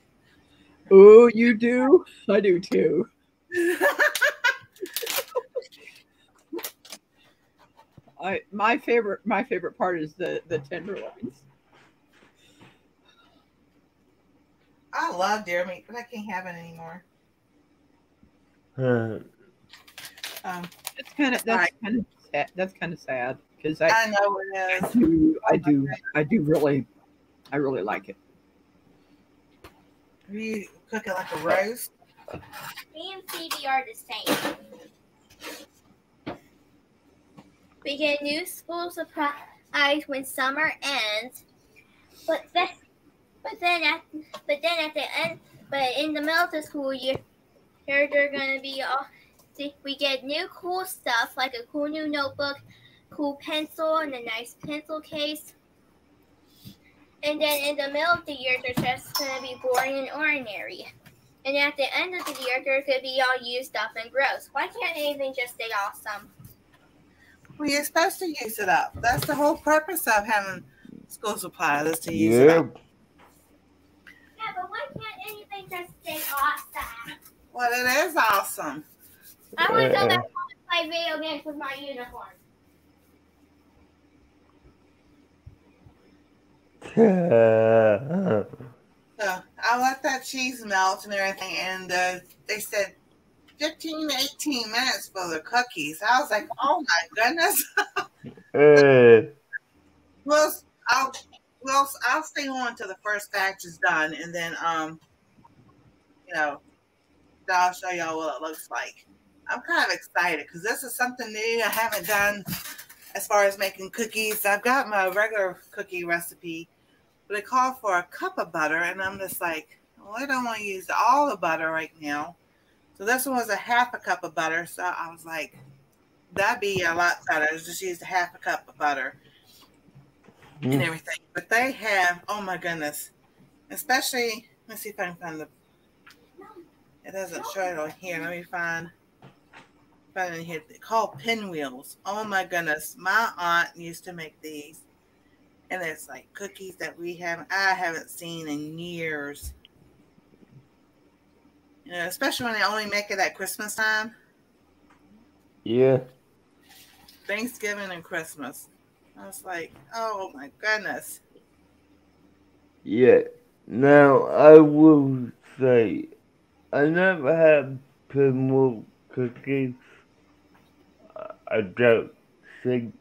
Oh, you do? I do too. I my favorite my favorite part is the the tenderloins. I love deer meat, but I can't have it anymore. Huh. Um, That's kind of that's kind of sad. That's kind of sad because I, I know it I do I do I do really I really like it. You cook it like a roast. Me and Phoebe are the same. We get new school supplies when summer ends, but then, but then at, but then at the end, but in the middle of the school year, here they're gonna be all. We get new cool stuff like a cool new notebook, cool pencil, and a nice pencil case. And then in the middle of the year, they're just gonna be boring and ordinary. And at the end of the year, they're gonna be all used up and gross. Why can't anything just stay awesome? Well, you're supposed to use it up. That's the whole purpose of having school supplies is to use it up. Yeah, but why can't anything just stay awesome? Well, it is awesome. I want to go back home and play video games with my uniform. So I let that cheese melt and everything, and uh, they said 15 to 18 minutes for the cookies. I was like, oh my goodness. uh, well, I'll well I'll stay on until the first batch is done, and then um, you know, I'll show y'all what it looks like. I'm kind of excited because this is something new I haven't done as far as making cookies. I've got my regular cookie recipe, but it called for a cup of butter, and I'm just like, well, I don't want to use all the butter right now. So this one was a half a cup of butter, so I was like, that'd be a lot better. Just use a half a cup of butter and mm, everything. But they have, oh my goodness, especially. Let's see if I can find the. It doesn't show it on here. Let me find. Find it here. Called pinwheels. Oh my goodness, my aunt used to make these, and it's like cookies that we haven't. I haven't seen in years. You know, especially when they only make it at Christmas time, yeah. Thanksgiving and Christmas. I was like, oh my goodness. Yeah. Now I will say I never had pinwheel cookies. I- don't think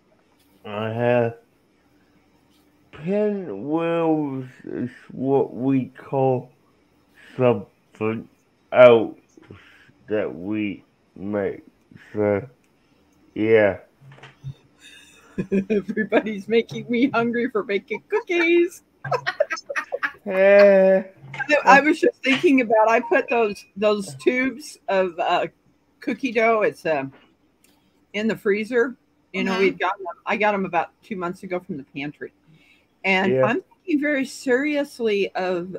I have. Pinwheels is what we call something else that we make. So, yeah. Everybody's making me hungry for making cookies. Eh, I was just thinking about I put those those tubes of uh, cookie dough. It's um in the freezer. You know, Mhm. we've got them. I got them about two months ago from the pantry, and Yeah. I'm thinking very seriously of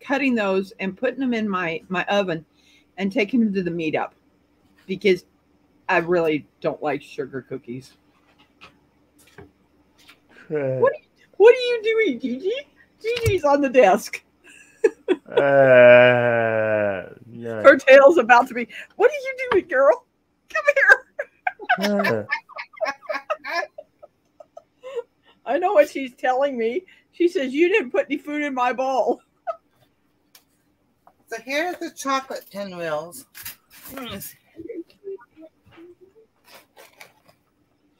cutting those and putting them in my my oven and taking them to the meetup because I really don't like sugar cookies. uh, What What are you doing, Gigi? Gigi's on the desk. uh, no. Her tail's about to be. What are you doing, girl? Come here. I know what she's telling me. She says you didn't put any food in my bowl. So here's the chocolate pinwheels.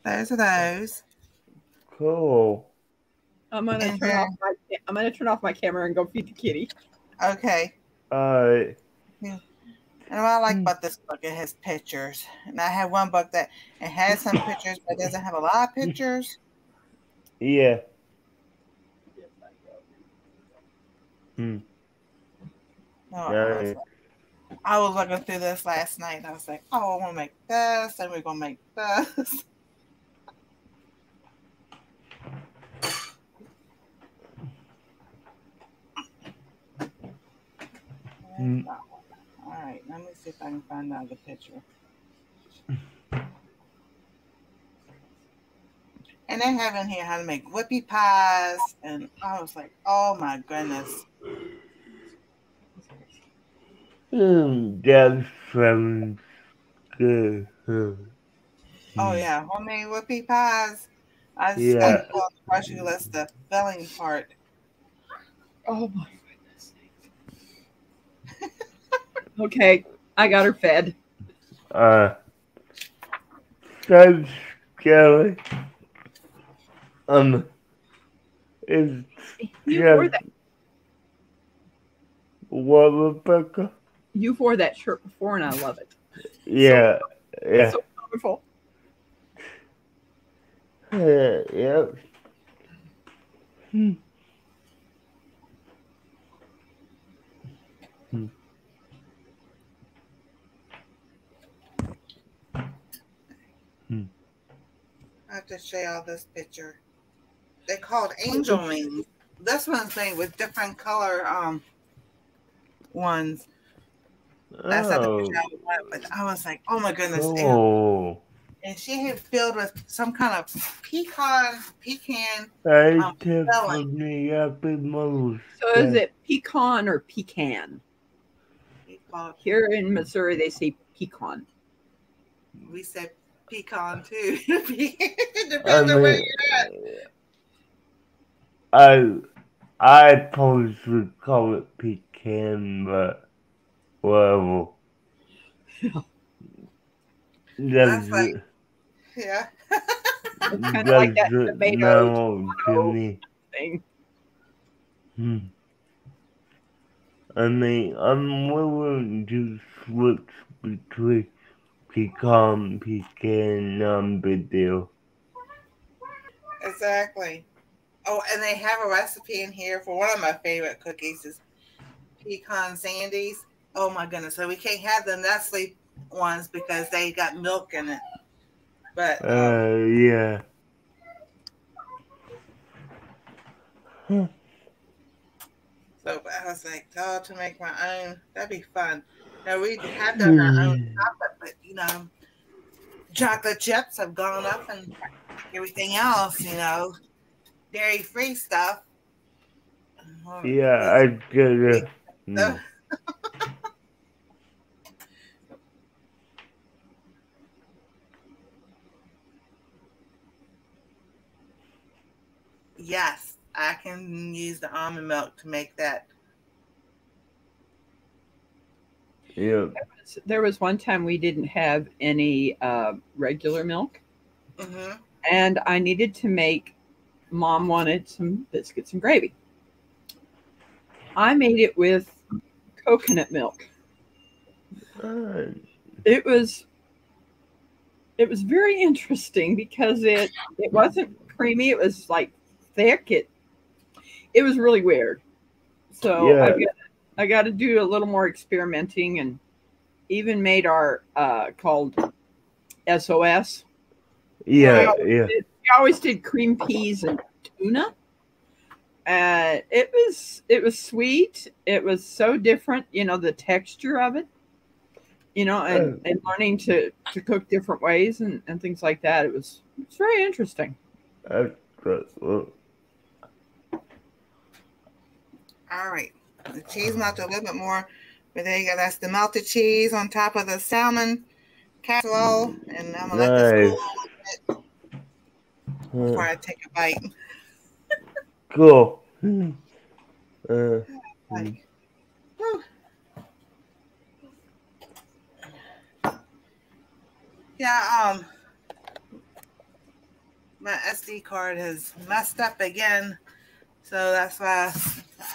Those are those. cool. I'm gonna turn off my. I'm gonna turn off my camera and go feed the kitty. Okay. Uh, And what I like Hmm. about this book, it has pictures. And I have one book that it has some pictures, but doesn't have a lot of pictures. yeah. Hmm. No, I, was, Right. I was looking through this last night. And I was like, oh, I want to make this, and we're gonna make this. Hmm. All right, let me see if I can find out the picture. And they have in here how to make whoopie pies, and I was like, oh my goodness. Hmm, that sounds good. Oh yeah, homemade whoopie pies. I just Yeah. got to go on the grocery list, the filling part. Oh my goodness. Okay, I got her fed. Uh, that's scary. Um, it's You Yeah. wore that. what, Rebecca? You wore that shirt before, and I love it. Yeah, yeah, So wonderful. yeah, yeah. Hmm. Have to show y'all this picture. They called angel wings. This one's made with different color um ones. That's not the Oh, picture I want, but I was like, oh my goodness. And- oh, And she had filled with some kind of pecan, pecan. I Um, definitely happy most. So is it pecan or pecan? pecan. Here in Missouri, they say pecan. We said pecan too. Depends I on where you're at. I I probably would call it pecan, but whatever. That's, That's like- Yeah. It's kind of that's like that the tomato normal to me. thing. Hmm. I mean, I'm willing to switch between pecan, pecan, number deal. Exactly. Oh, and they have a recipe in here for one of my favorite cookies is pecan sandies. Oh my goodness! So we can't have the Nestle ones because they got milk in it. But um, Uh, yeah. so I was like, oh, to make my own, that'd be fun. Now we have done our own hmm. chocolate, but you know, chocolate chips have gone up and everything else, you know, dairy free stuff. Yeah, I get it. Hmm. So- Yes, I can use the almond milk to make that. Yeah. There was one time we didn't have any uh, regular milk, hmm and I needed to make. Mom wanted some biscuits and gravy. I made it with coconut milk. Uh, it was it was very interesting because it it wasn't creamy it was like thick it it was really weird so Yeah. I, got, I got to do a little more experimenting and even made our uh called sos yeah, yeah. we always did cream peas and tuna. Uh it was it was sweet. It was so different you know the texture of it you know and, Oh. and learning to to cook different ways and, and things like that. It was it's very interesting. That's All right. The cheese melted a little bit more, but there you go. That's the melted cheese on top of the salmon casserole. And I'm going to let this cool a little bit before I take a bite. cool. Uh, Like. Yeah, um, my SD card has messed up again, so that's why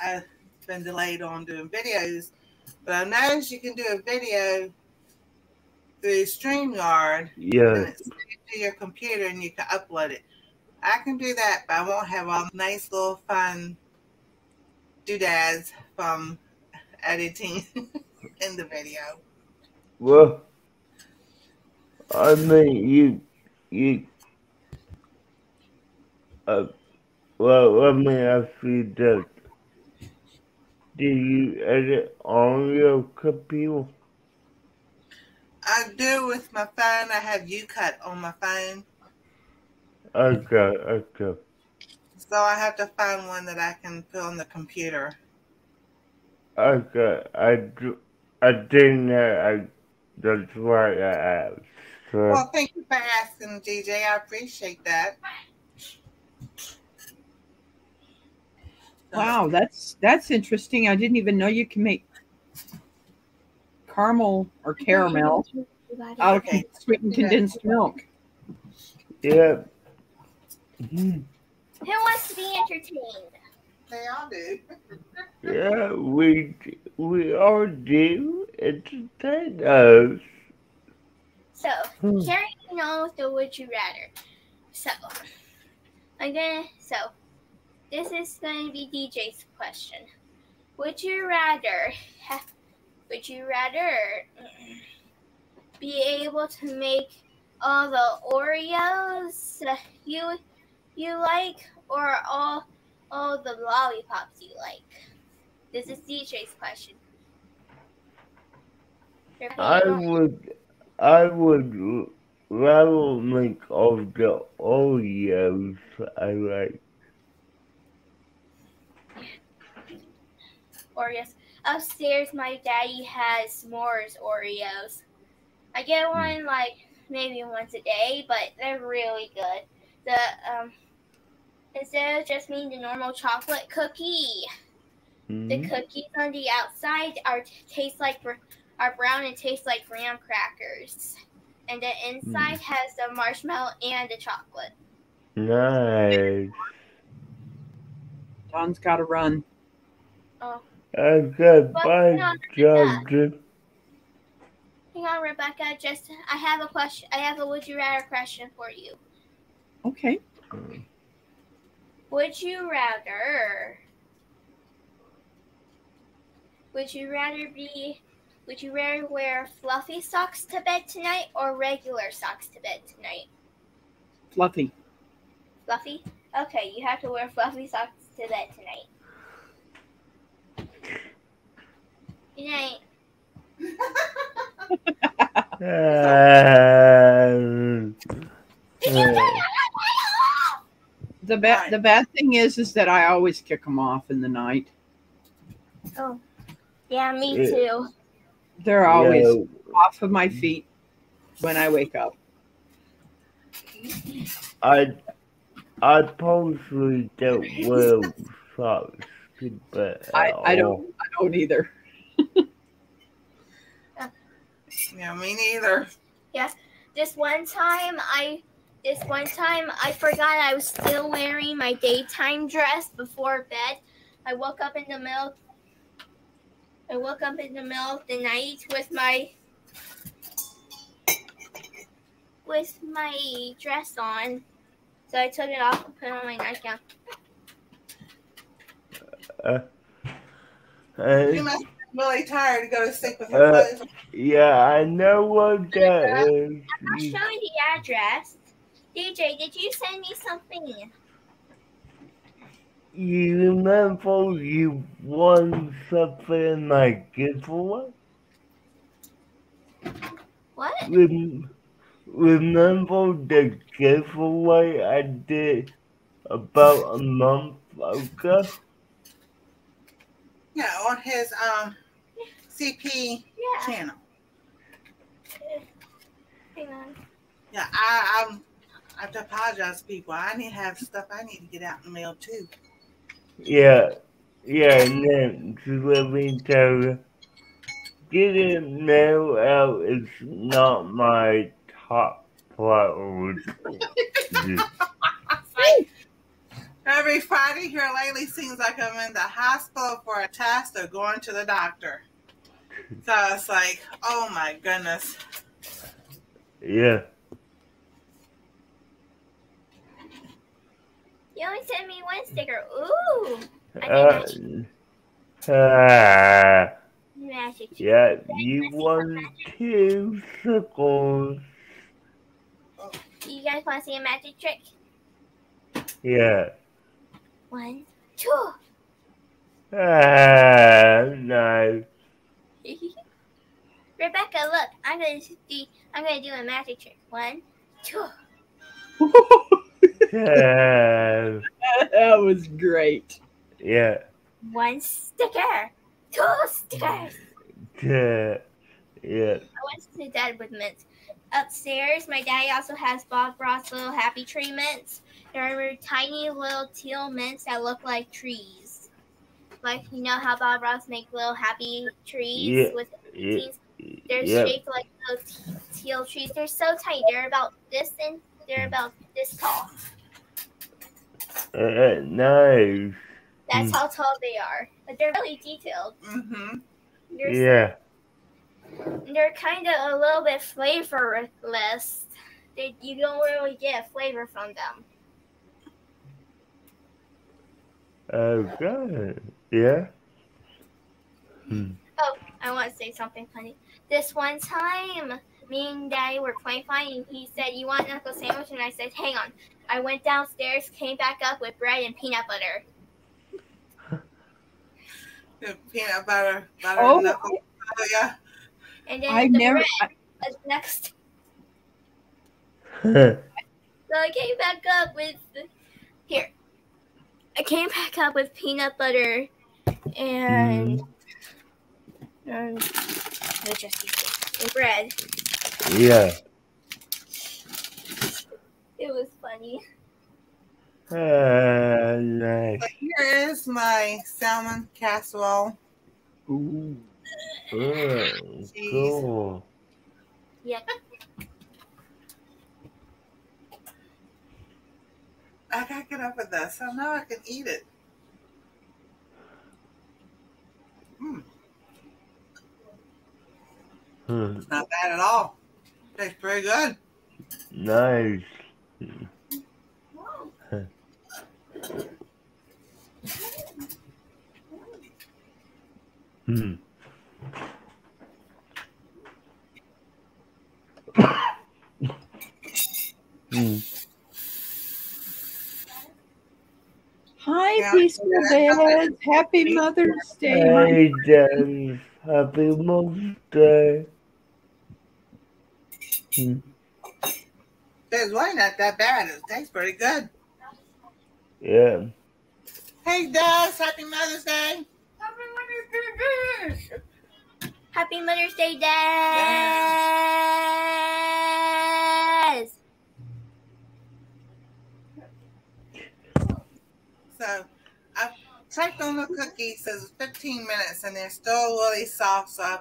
I've been delayed on doing videos. But I noticed you can do a video through StreamYard yeah. and it's to your computer and you can upload it. I can do that, but I won't have all the nice little fun doodads from editing in the video. Well, I mean, you, you, uh, well, let me ask you this. Do you edit on your computer? I do with my phone. I have YouCut on my phone, Okay, okay. so I have to find one that I can put on the computer. Okay, I do, I didn't know, I, that's why I asked. So, Well, thank you for asking, DJ. I appreciate that. Wow that's that's interesting i didn't even know you can make caramel or caramel out of Okay. sweetened condensed milk yeah. Mhm. Who wants to be entertained? They all do. Yeah, we, we all do entertain us. So, Hmm. carrying on with the would you rather. So, I'm gonna. So, this is gonna be DJ's question. Would you rather? Ha, would you rather mm, be able to make all the Oreos you you like, or all all the lollipops you like? This is DJ's question. I would, I would rather make all the Oreos I like. Oreos. Upstairs, my daddy has s'mores Oreos. I get one like maybe once a day, but they're really good. The um, instead of just being the normal chocolate cookie, the Mhm. cookies on the outside are taste like are brown and taste like graham crackers, and the inside has the marshmallow and the chocolate. Nice. don's got to run Okay, Well, bye, no, Jordan. Hang on, Rebecca. Just I have a question. I have a would you rather question for you. okay Would you rather? Would you rather be? Would you rather wear fluffy socks to bed tonight or regular socks to bed tonight? fluffy Fluffy. Okay, you have to wear fluffy socks to bed tonight. Good night. Did you turn on my the bad the bad thing is is that i always kick them off in the night Oh, yeah, me too. they're always yeah, off of my feet when i wake up I, I personally don't wear socks to bed. I, I don't I don't either. Yeah, me neither. Yes. This one time, I this one time I forgot I was still wearing my daytime dress before bed. I woke up in the middle. I woke up in the middle of the night with my with my dress on. So I took it off and put on my nightgown. Uh, You uh, must be really tired to go to sleep with Uh, clothes. yeah, I know what that is. I'll show you the address. DJ, did you send me something? You remember you won something like giveaway? What? Rem- remember the giveaway I did about a month ago? Yeah, on his um CP Yeah. channel. Hang on. Yeah, I I'm I have to apologize people. I need to have stuff I need to get out in the mail too. Yeah, yeah, and then just let me tell you, getting mail out is not my top priority. Every Friday here lately seems like I'm in the hospital for a test or going to the doctor. So it's like, oh my goodness. yeah, You only sent me one sticker. Ooh. I uh, uh, magic. yeah, you won two circles. You guys want to see a magic trick? Yeah. One, two. Ah, no. Rebecca, look. I'm gonna do. I'm gonna do a magic trick. One, two. Ah, that was great. yeah. One sticker. Two stickers. Yeah. Yeah. I went to dad with mints. Upstairs, my daddy also has Bob Ross little happy tree mints. They're tiny little teal mints that look like trees. Like you know how Bob Ross make little happy trees Yeah, with Yeah. teens? They're Yeah. shaped like those teal trees. They're so tiny. They're about this and they're about this tall. Uh, nice. That's Mm. how tall they are. But they're really detailed. Mm-hmm. They're Yeah. they're kind of a little bit flavorless. They, you don't really get a flavor from them. Oh, good. Yeah. Hmm. Oh, I want to say something funny. This one time, me and Daddy were playing fine, and he said, "You want a knuckle sandwich?" And I said, "Hang on." I went downstairs, came back up with bread and peanut butter. The peanut butter, butter Oh. knuckle. Oh, yeah. And then I the never. bread was next. So I came back up with here. I came back up with peanut butter and and what just these things and bread. yeah. It was funny. Ah, nice. But here is my salmon casserole. Ooh. Oh, cool. Yep. I gotta get up with this. So now I can eat it. Mm, Hmm. it's not bad at all. Tastes pretty good. Nice. Hmm. Hmm. Hi, Yeah. peaceful beds. Happy Mother's Day. Hey, Dan. Happy Mother's Day. Hmm. It's really not that bad. It tastes pretty good. Yeah. Hey, Des. Happy Mother's Day. Happy Mother's Day, Dad! So I checked on the cookies. It's 15 minutes, and they're still really soft. So I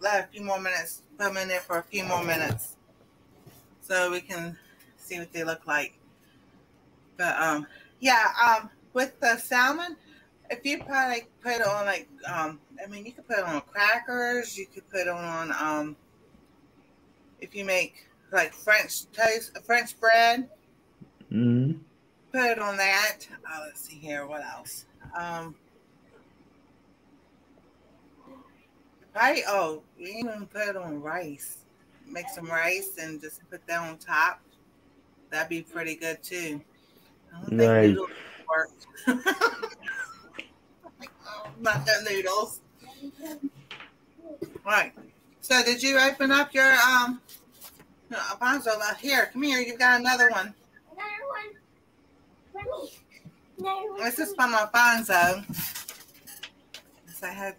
let a few more minutes. Put them in there for a few more minutes, so we can see what they look like. But um, yeah, um, with the salmon, if you probably put it on like um, I mean, you could put it on crackers. You could put it on um, if you make like French toast, French bread. Mm. Put it on that. Oh, let's see here. What else? Um, right. Oh, you even put it on rice. Make some rice and just put that on top. That'd be pretty good too. I don't think Nice. noodles work. Not the noodles. Right. So did you open up your um no, Alfonso uh, here, come here, you've got another one. Another one. For me. Another one. This is me. from Alfonso. Yes, I had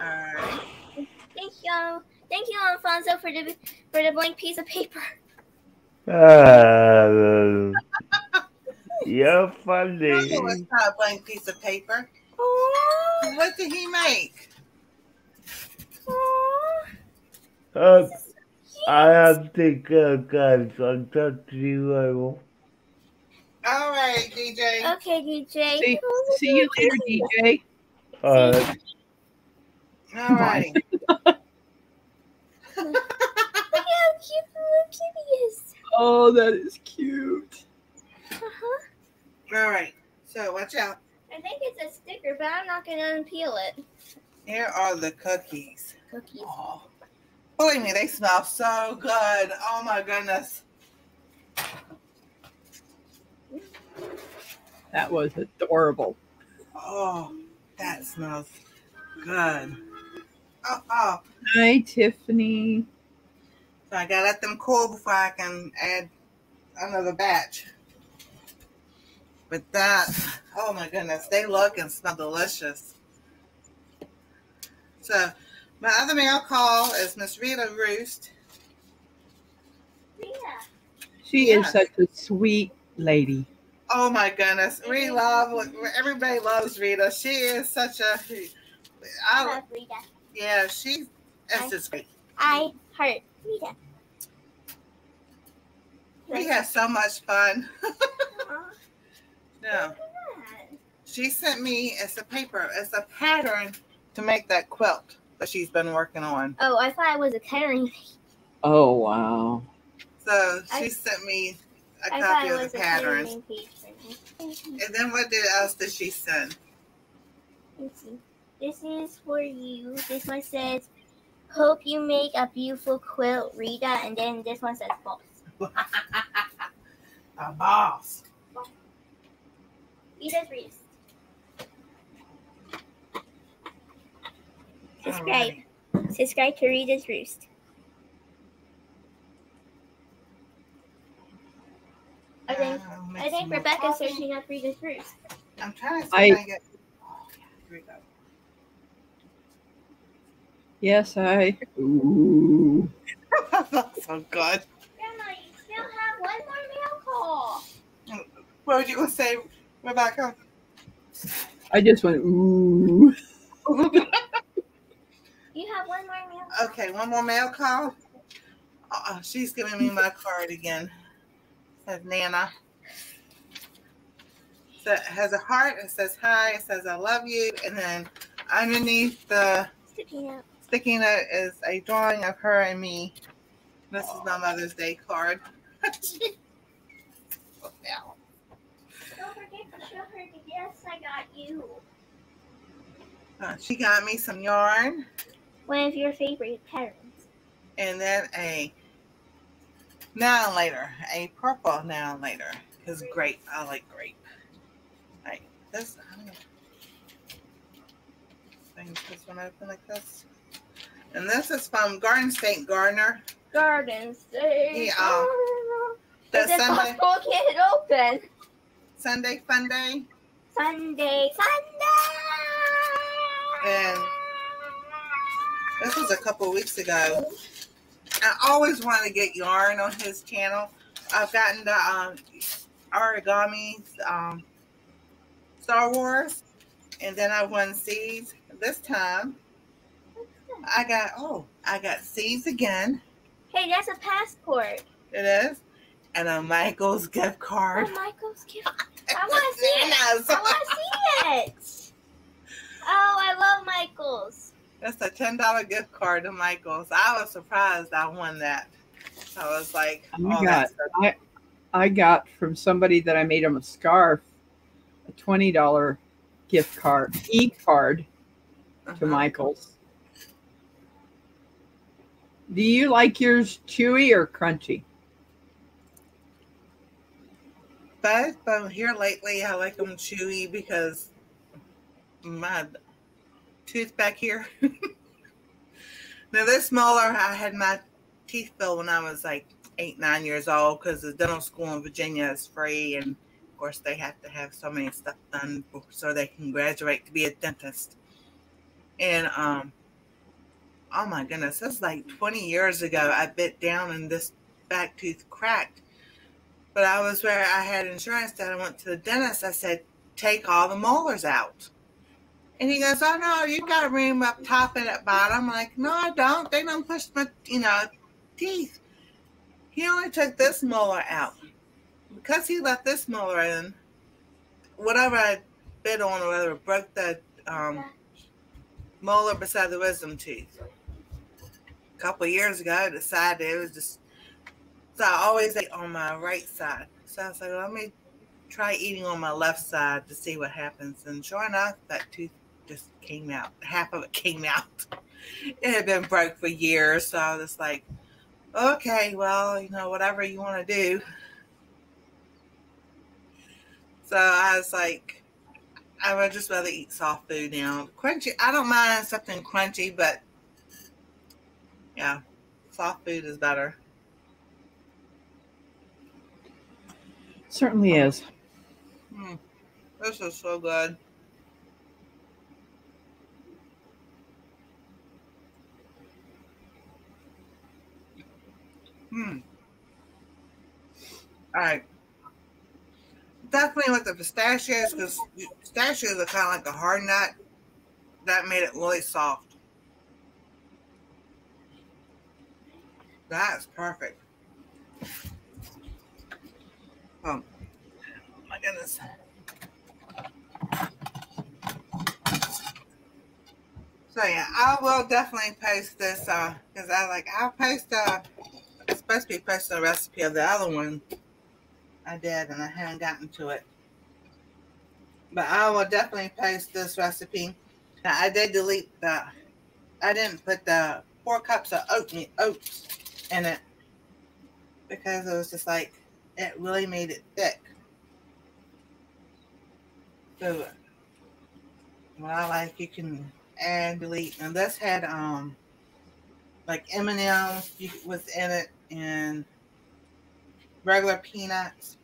Alright. Thank you. Thank you, Alfonso, for the for the blank piece of paper. Uh, you're funny. Oh, it's not a blank piece of paper. Oh, What did he make? oh. Uh, I have to go, guys. I'll talk to you later. Alright, DJ. Okay, DJ. See, see you later, DJ. Uh, Alright. Look how cute the little kitty is. Oh, that is cute. Uh-huh. Alright. So watch out. I think it's a sticker, but I'm not gonna unpeel it. Here are the cookies. Cookies. Oh. Believe me, they smell so good. Oh my goodness. That was adorable. Oh, that smells good. Oh, oh. Hi, Tiffany. So I gotta let them cool before I can add another batch. But that, oh my goodness, they look and smell delicious. So my other mail call is Miss Rita Roost. Yeah. She Yeah. is such a sweet lady. Oh my goodness, we love everybody loves Rita. She is such a, I, Love Rita. yeah, she, it's just great. I heart Rita. We had so much fun. Aw, Yeah. look at that. She sent me it's a paper, it's a pattern to make that quilt that she's been working on. Oh, I thought it was a coloring. Oh, wow. So she I- sent me a I copy of the a patterns. coloring page for me. Thank you. And then what did else did she send? Let's see. This is for you. This one says, "Hope you make a beautiful quilt, Rita." And then this one says, "Boss." a boss. Rita's wrist. Subscribe. Alrighty. Subscribe to Rita's Roost. I think Uh, I think Rebecca's coffee. searching up Rita's Roost. I'm trying to see I- if I can get. Oh, yeah, here we go. Yes, I. Ooh. That's so good. Grandma, you still have one more mail call. What would you gonna say, Rebecca? I just went, ooh. You have one more mail call. Okay, one more mail call. Uh, she's giving me my card again. Says Nana. So it has a heart. It says hi. It says I love you. And then underneath the Sticking out. sticky note is a drawing of her and me. This is my Mother's Day card. Oh, yeah. Don't forget to show her the gifts I got you. Uh, she got me some yarn One of your favorite patterns. and then a now and later, a purple now and later. Because grape, I like grape. Right. This, I don't know. Thing this one open like this. And this is from Garden State Gardener. Garden State. Yeah, um, The Sunday, it open? Sunday Fun Day. Sunday, Sunday. And This was a couple weeks ago. I always wanted to get yarn on his channel. I've gotten the um, origami um, Star Wars, and then I won seeds. This time, I got oh, I got seeds again. Hey, that's a passport. It is, and a Michael's gift card. Oh, Michael's gift. I want to see it. I want to see it. Oh, I love Michael's. That's a ten dollar gift card to Michael's. I was surprised I won that. I was like, Oh my oh, so- I I got from somebody that I made him a scarf, a twenty dollar gift card, e card to uh-huh. Michael's. Do you like yours chewy or crunchy? both, but here lately I like them chewy because my tooth back here. now they're smaller. I had my teeth filled when I was like eight, nine years old because the dental school in Virginia is free, and of course they have to have so many stuff done so they can graduate to be a dentist. And um, oh my goodness, this is like 20 years ago. I bit down and this back tooth cracked. But I was where I had insurance that I went to the dentist. I said, take all the molars out. And he goes, oh no, you got room up top and at bottom. I'm like, no, I don't. They don't push my, you know, teeth. He only took this molar out. Because he left this molar in, whatever I bit on or whatever broke the um, molar beside the wisdom teeth. A couple years ago, I decided it was just so I always ate on my right side. So I was like, let me try eating on my left side to see what happens. And sure enough, that tooth just came out. Half of it came out. It had been broke for years. So I was like, okay, well, you know, whatever you want to do. So I was like, I would just rather eat soft food now. Crunchy, I don't mind something crunchy, but yeah, soft food is better. Certainly is. Mm, this is so good. Hmm. All right. Definitely with the pistachios because pistachios are kind of like a hard nut. That made it really soft. That's perfect. Oh my goodness. So yeah, I will definitely post this uh because I like I'll post uh supposed to be posting a recipe of the other one I did and I haven't gotten to it. But I will definitely post this recipe. Now I did delete the I didn't put the four cups of oatmeal oats in it because it was just like it really made it thick. So what I like you can add delete and this had um like M&M's was in it and regular peanuts.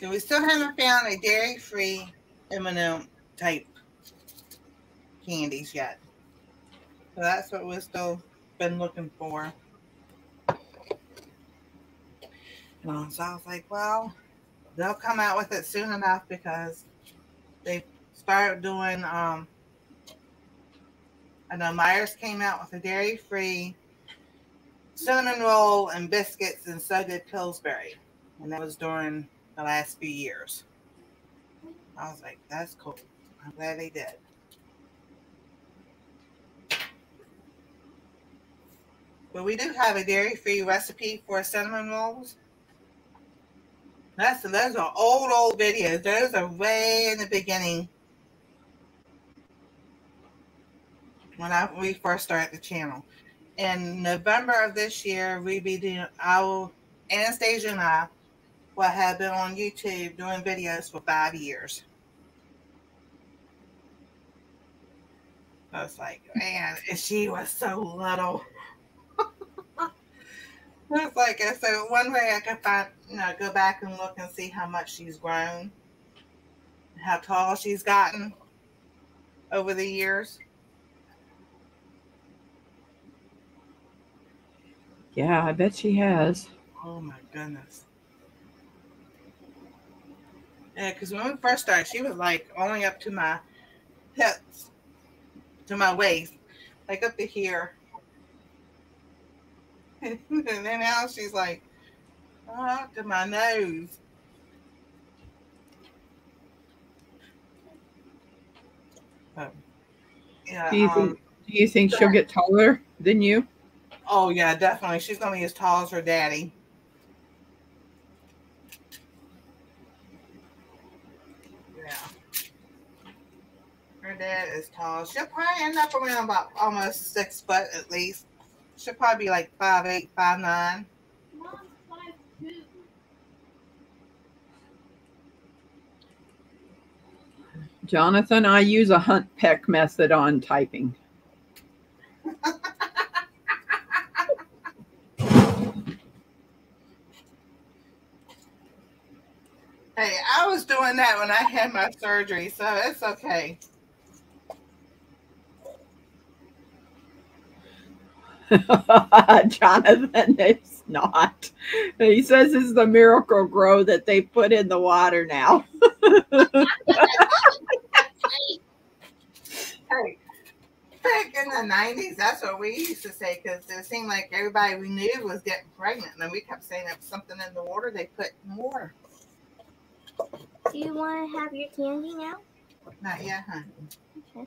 So we still haven't found a dairy free M&M type candies yet. So that's what we've still been looking for. And so I was like, well, they'll come out with it soon enough because they started doing. Um, I know Myers came out with a dairy-free cinnamon roll and biscuits, and so did Pillsbury, and that was during the last few years. I was like, that's cool. I'm glad they did. But we do have a dairy-free recipe for cinnamon rolls. That's those are old old videos. Those are way in the beginning when I we first started the channel. In November of this year, we be doing our Anastasia and I will have been on YouTube doing videos for five years. I was like, man, she was so little. It's like so one way I could find you know, go back and look and see how much she's grown, how tall she's gotten over the years. Yeah, I bet she has. Oh my goodness. Yeah, because when we first started, she was like only up to my hips, to my waist, like up to here. and then now she's like, oh, up to my nose. Oh. Yeah. Do you um, think do you think she'll get taller than you? Oh yeah, definitely. She's gonna be as tall as her daddy. Yeah. Her dad is tall. She'll probably end up around about almost six foot at least. She'll probably be like five eight, five nine. Jonathan, I use a hunt peck method on typing. Hey, I was doing that when I had my surgery, so it's okay. Jonathan, it's not. He says it's the Miracle-Gro that they put in the water now. Hey, back in the nineties, that's what we used to say because it seemed like everybody we knew was getting pregnant, and we kept saying that was something in the water they put in the water. Do you want to have your candy now? Not yet, honey. Okay.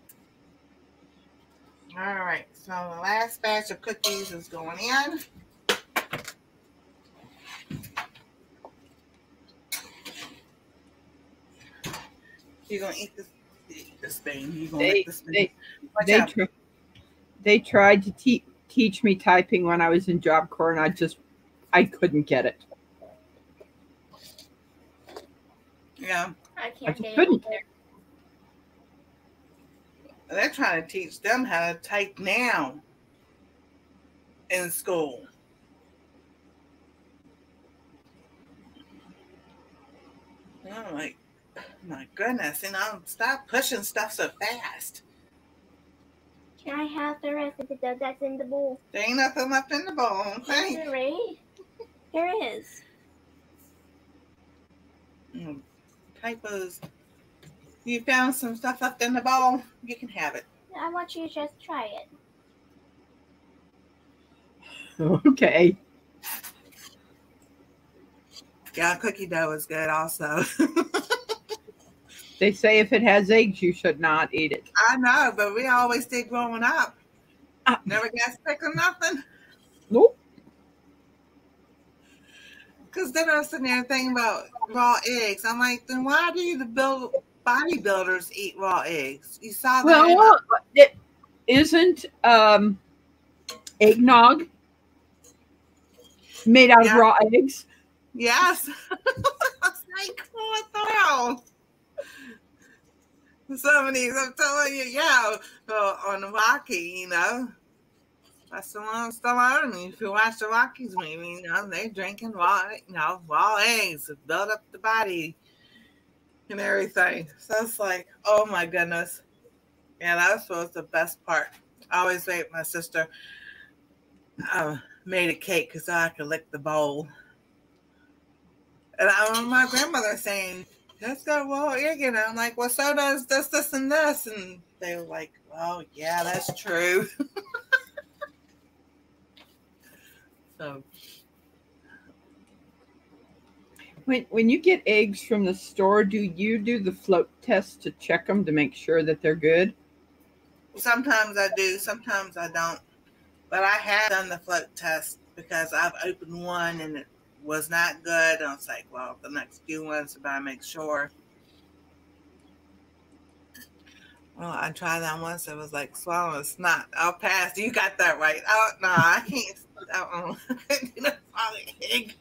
All right, so the last batch of cookies is going in. You're gonna eat this, eat this thing. You're gonna They this thing. they they tr- they tried to te- teach me typing when I was in Job Corps, and I just I couldn't get it. Yeah, I I can't just get couldn't. it. they're trying to teach them how to type now in school. I'm like, my goodness, you know, stop pushing stuff so fast. Can I have the rest of the dough that's in the bowl? There ain't nothing left in the bowl. Okay. Is it right? There is. Mm, Typos. You found some stuff left in the bowl. You can have it. I want you to just try it. Okay. Yeah, cookie dough is good also. They say if it has eggs, you should not eat it. I know, but we always did growing up. Ah. Never got sick or nothing. Nope. Because then I was sitting there thinking about raw eggs. I'm like, then why do the build bodybuilders eat raw eggs? You saw that? Well, it isn't um, eggnog made out Yeah. of raw eggs. yes. I was like, what the hell? Some of these, I'm telling you, yeah, uh, on the Rocky, you know. That's the one still on me. If you watch the Rockies movie, you know, they're drinking raw, you know, raw eggs to build up the body and everything. So it's like, oh my goodness. Yeah, that was the best part. I always made my sister uh, made a cake because I could lick the bowl. And I remember my grandmother saying, that's got raw egg in it. I'm like, well, so does this, this, and this. And they were like, oh, yeah, that's true. so, When when you get eggs from the store, do you do the float test to check them to make sure that they're good? sometimes I do, sometimes I don't. But I have done the float test because I've opened one and it was not good. And I was like, well, the next few ones, I better make sure. Well, I tried that once. It was like swallowing a snot. I'll pass. You got that right. Oh no, I can't. That egg.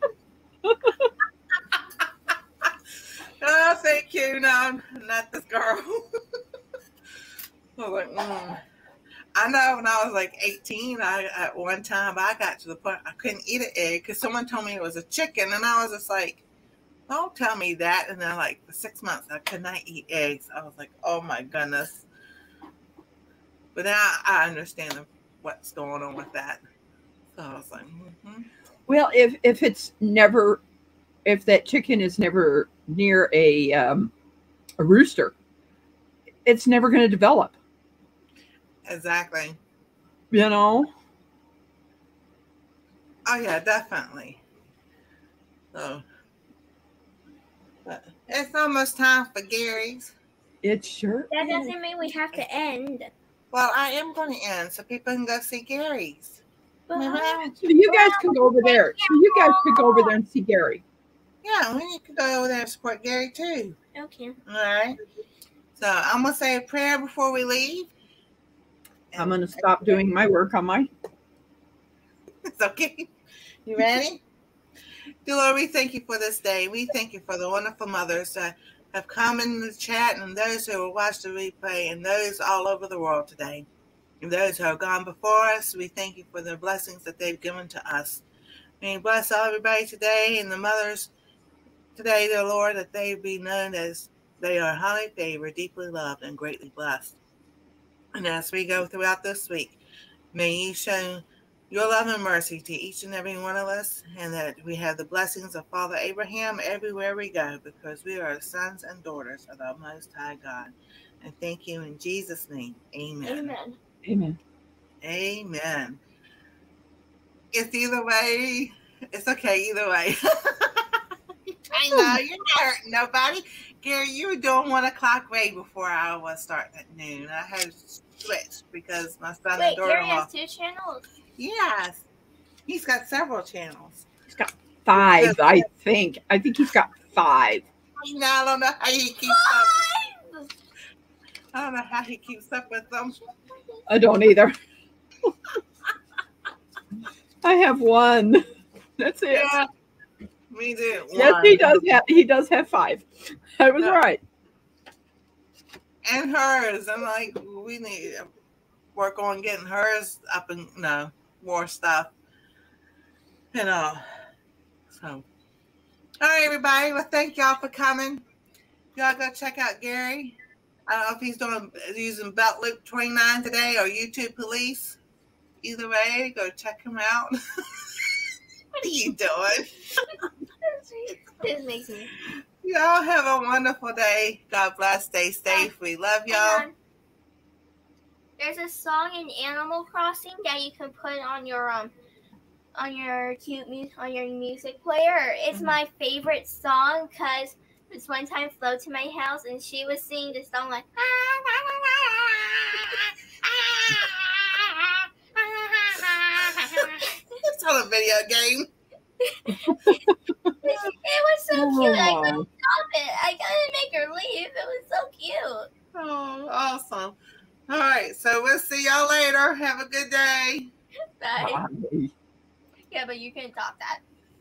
oh, thank you. No, I'm not this girl. I was like, mm. I know when I was like 18, I at one time I got to the point I couldn't eat an egg because someone told me it was a chicken, and I was just like, "Don't tell me that." And then like for six months, I could not eat eggs. I was like, "Oh my goodness!" But now I understand what's going on with that. So I was like, mm-hmm. Well, if if it's never, if that chicken is never near a um, a rooster, it's never going to develop. exactly. You know. Oh yeah, definitely. So, but it's almost time for Gary's. It sure. That is. doesn't mean we have to end. Well, I am going to end so people can go see Gary's. Remember? So you guys can go over there. So you guys could go over there and see Gary. Yeah, we need to go over there and support Gary too. Okay. All right. So I'm gonna say a prayer before we leave. I'm going to stop doing my work on my. It's okay. You ready? Dear Lord, we thank you for this day. We thank you for the wonderful mothers that have come in the chat and those who will watch the replay and those all over the world today. And those who have gone before us, we thank you for the blessings that they've given to us. You bless everybody today and the mothers today, dear Lord, that they be known as they are highly favored, deeply loved, and greatly blessed. And as we go throughout this week, may you show your love and mercy to each and every one of us, and that we have the blessings of Father Abraham everywhere we go, because we are sons and daughters of the Most High God. And thank you in Jesus' name. Amen. Amen. Amen. Amen. It's either way. It's okay either way. I know you're not hurting nobody. Gary, you were doing one o'clock way before I was starting at noon. I had to switch because my son Wait, and daughter Gary has two channels. Yes. He's got several channels. He's got Five, I think. I think he's got five. I I don't know how he keeps up. Five! I don't know how he keeps up with them. I don't either. I have one. That's it. Yeah. Me too. Yes, One. he does have he does have five. I was Yeah. right. And hers. I'm like, we need to work on getting hers up and no more stuff. You know. So all right, everybody. Well, thank y'all for coming. Y'all go check out Gary. I don't know if he's doing using Belt Loop 29 today or YouTube Police. Either way, go check him out. what are you doing? this makes me. Y'all have a wonderful day. God bless. Stay safe. We love y'all. There's a song in Animal Crossing that you can put on your um on your cute mu- on your music player. It's Mhm. my favorite song because this one time Flo to my house and she was singing the song like. It's on a video game. it was so cute. I couldn't stop it. I couldn't make her leave. It was so cute. Oh, awesome. All right. So we'll see y'all later. Have a good day. But, Bye. yeah, but you can top that.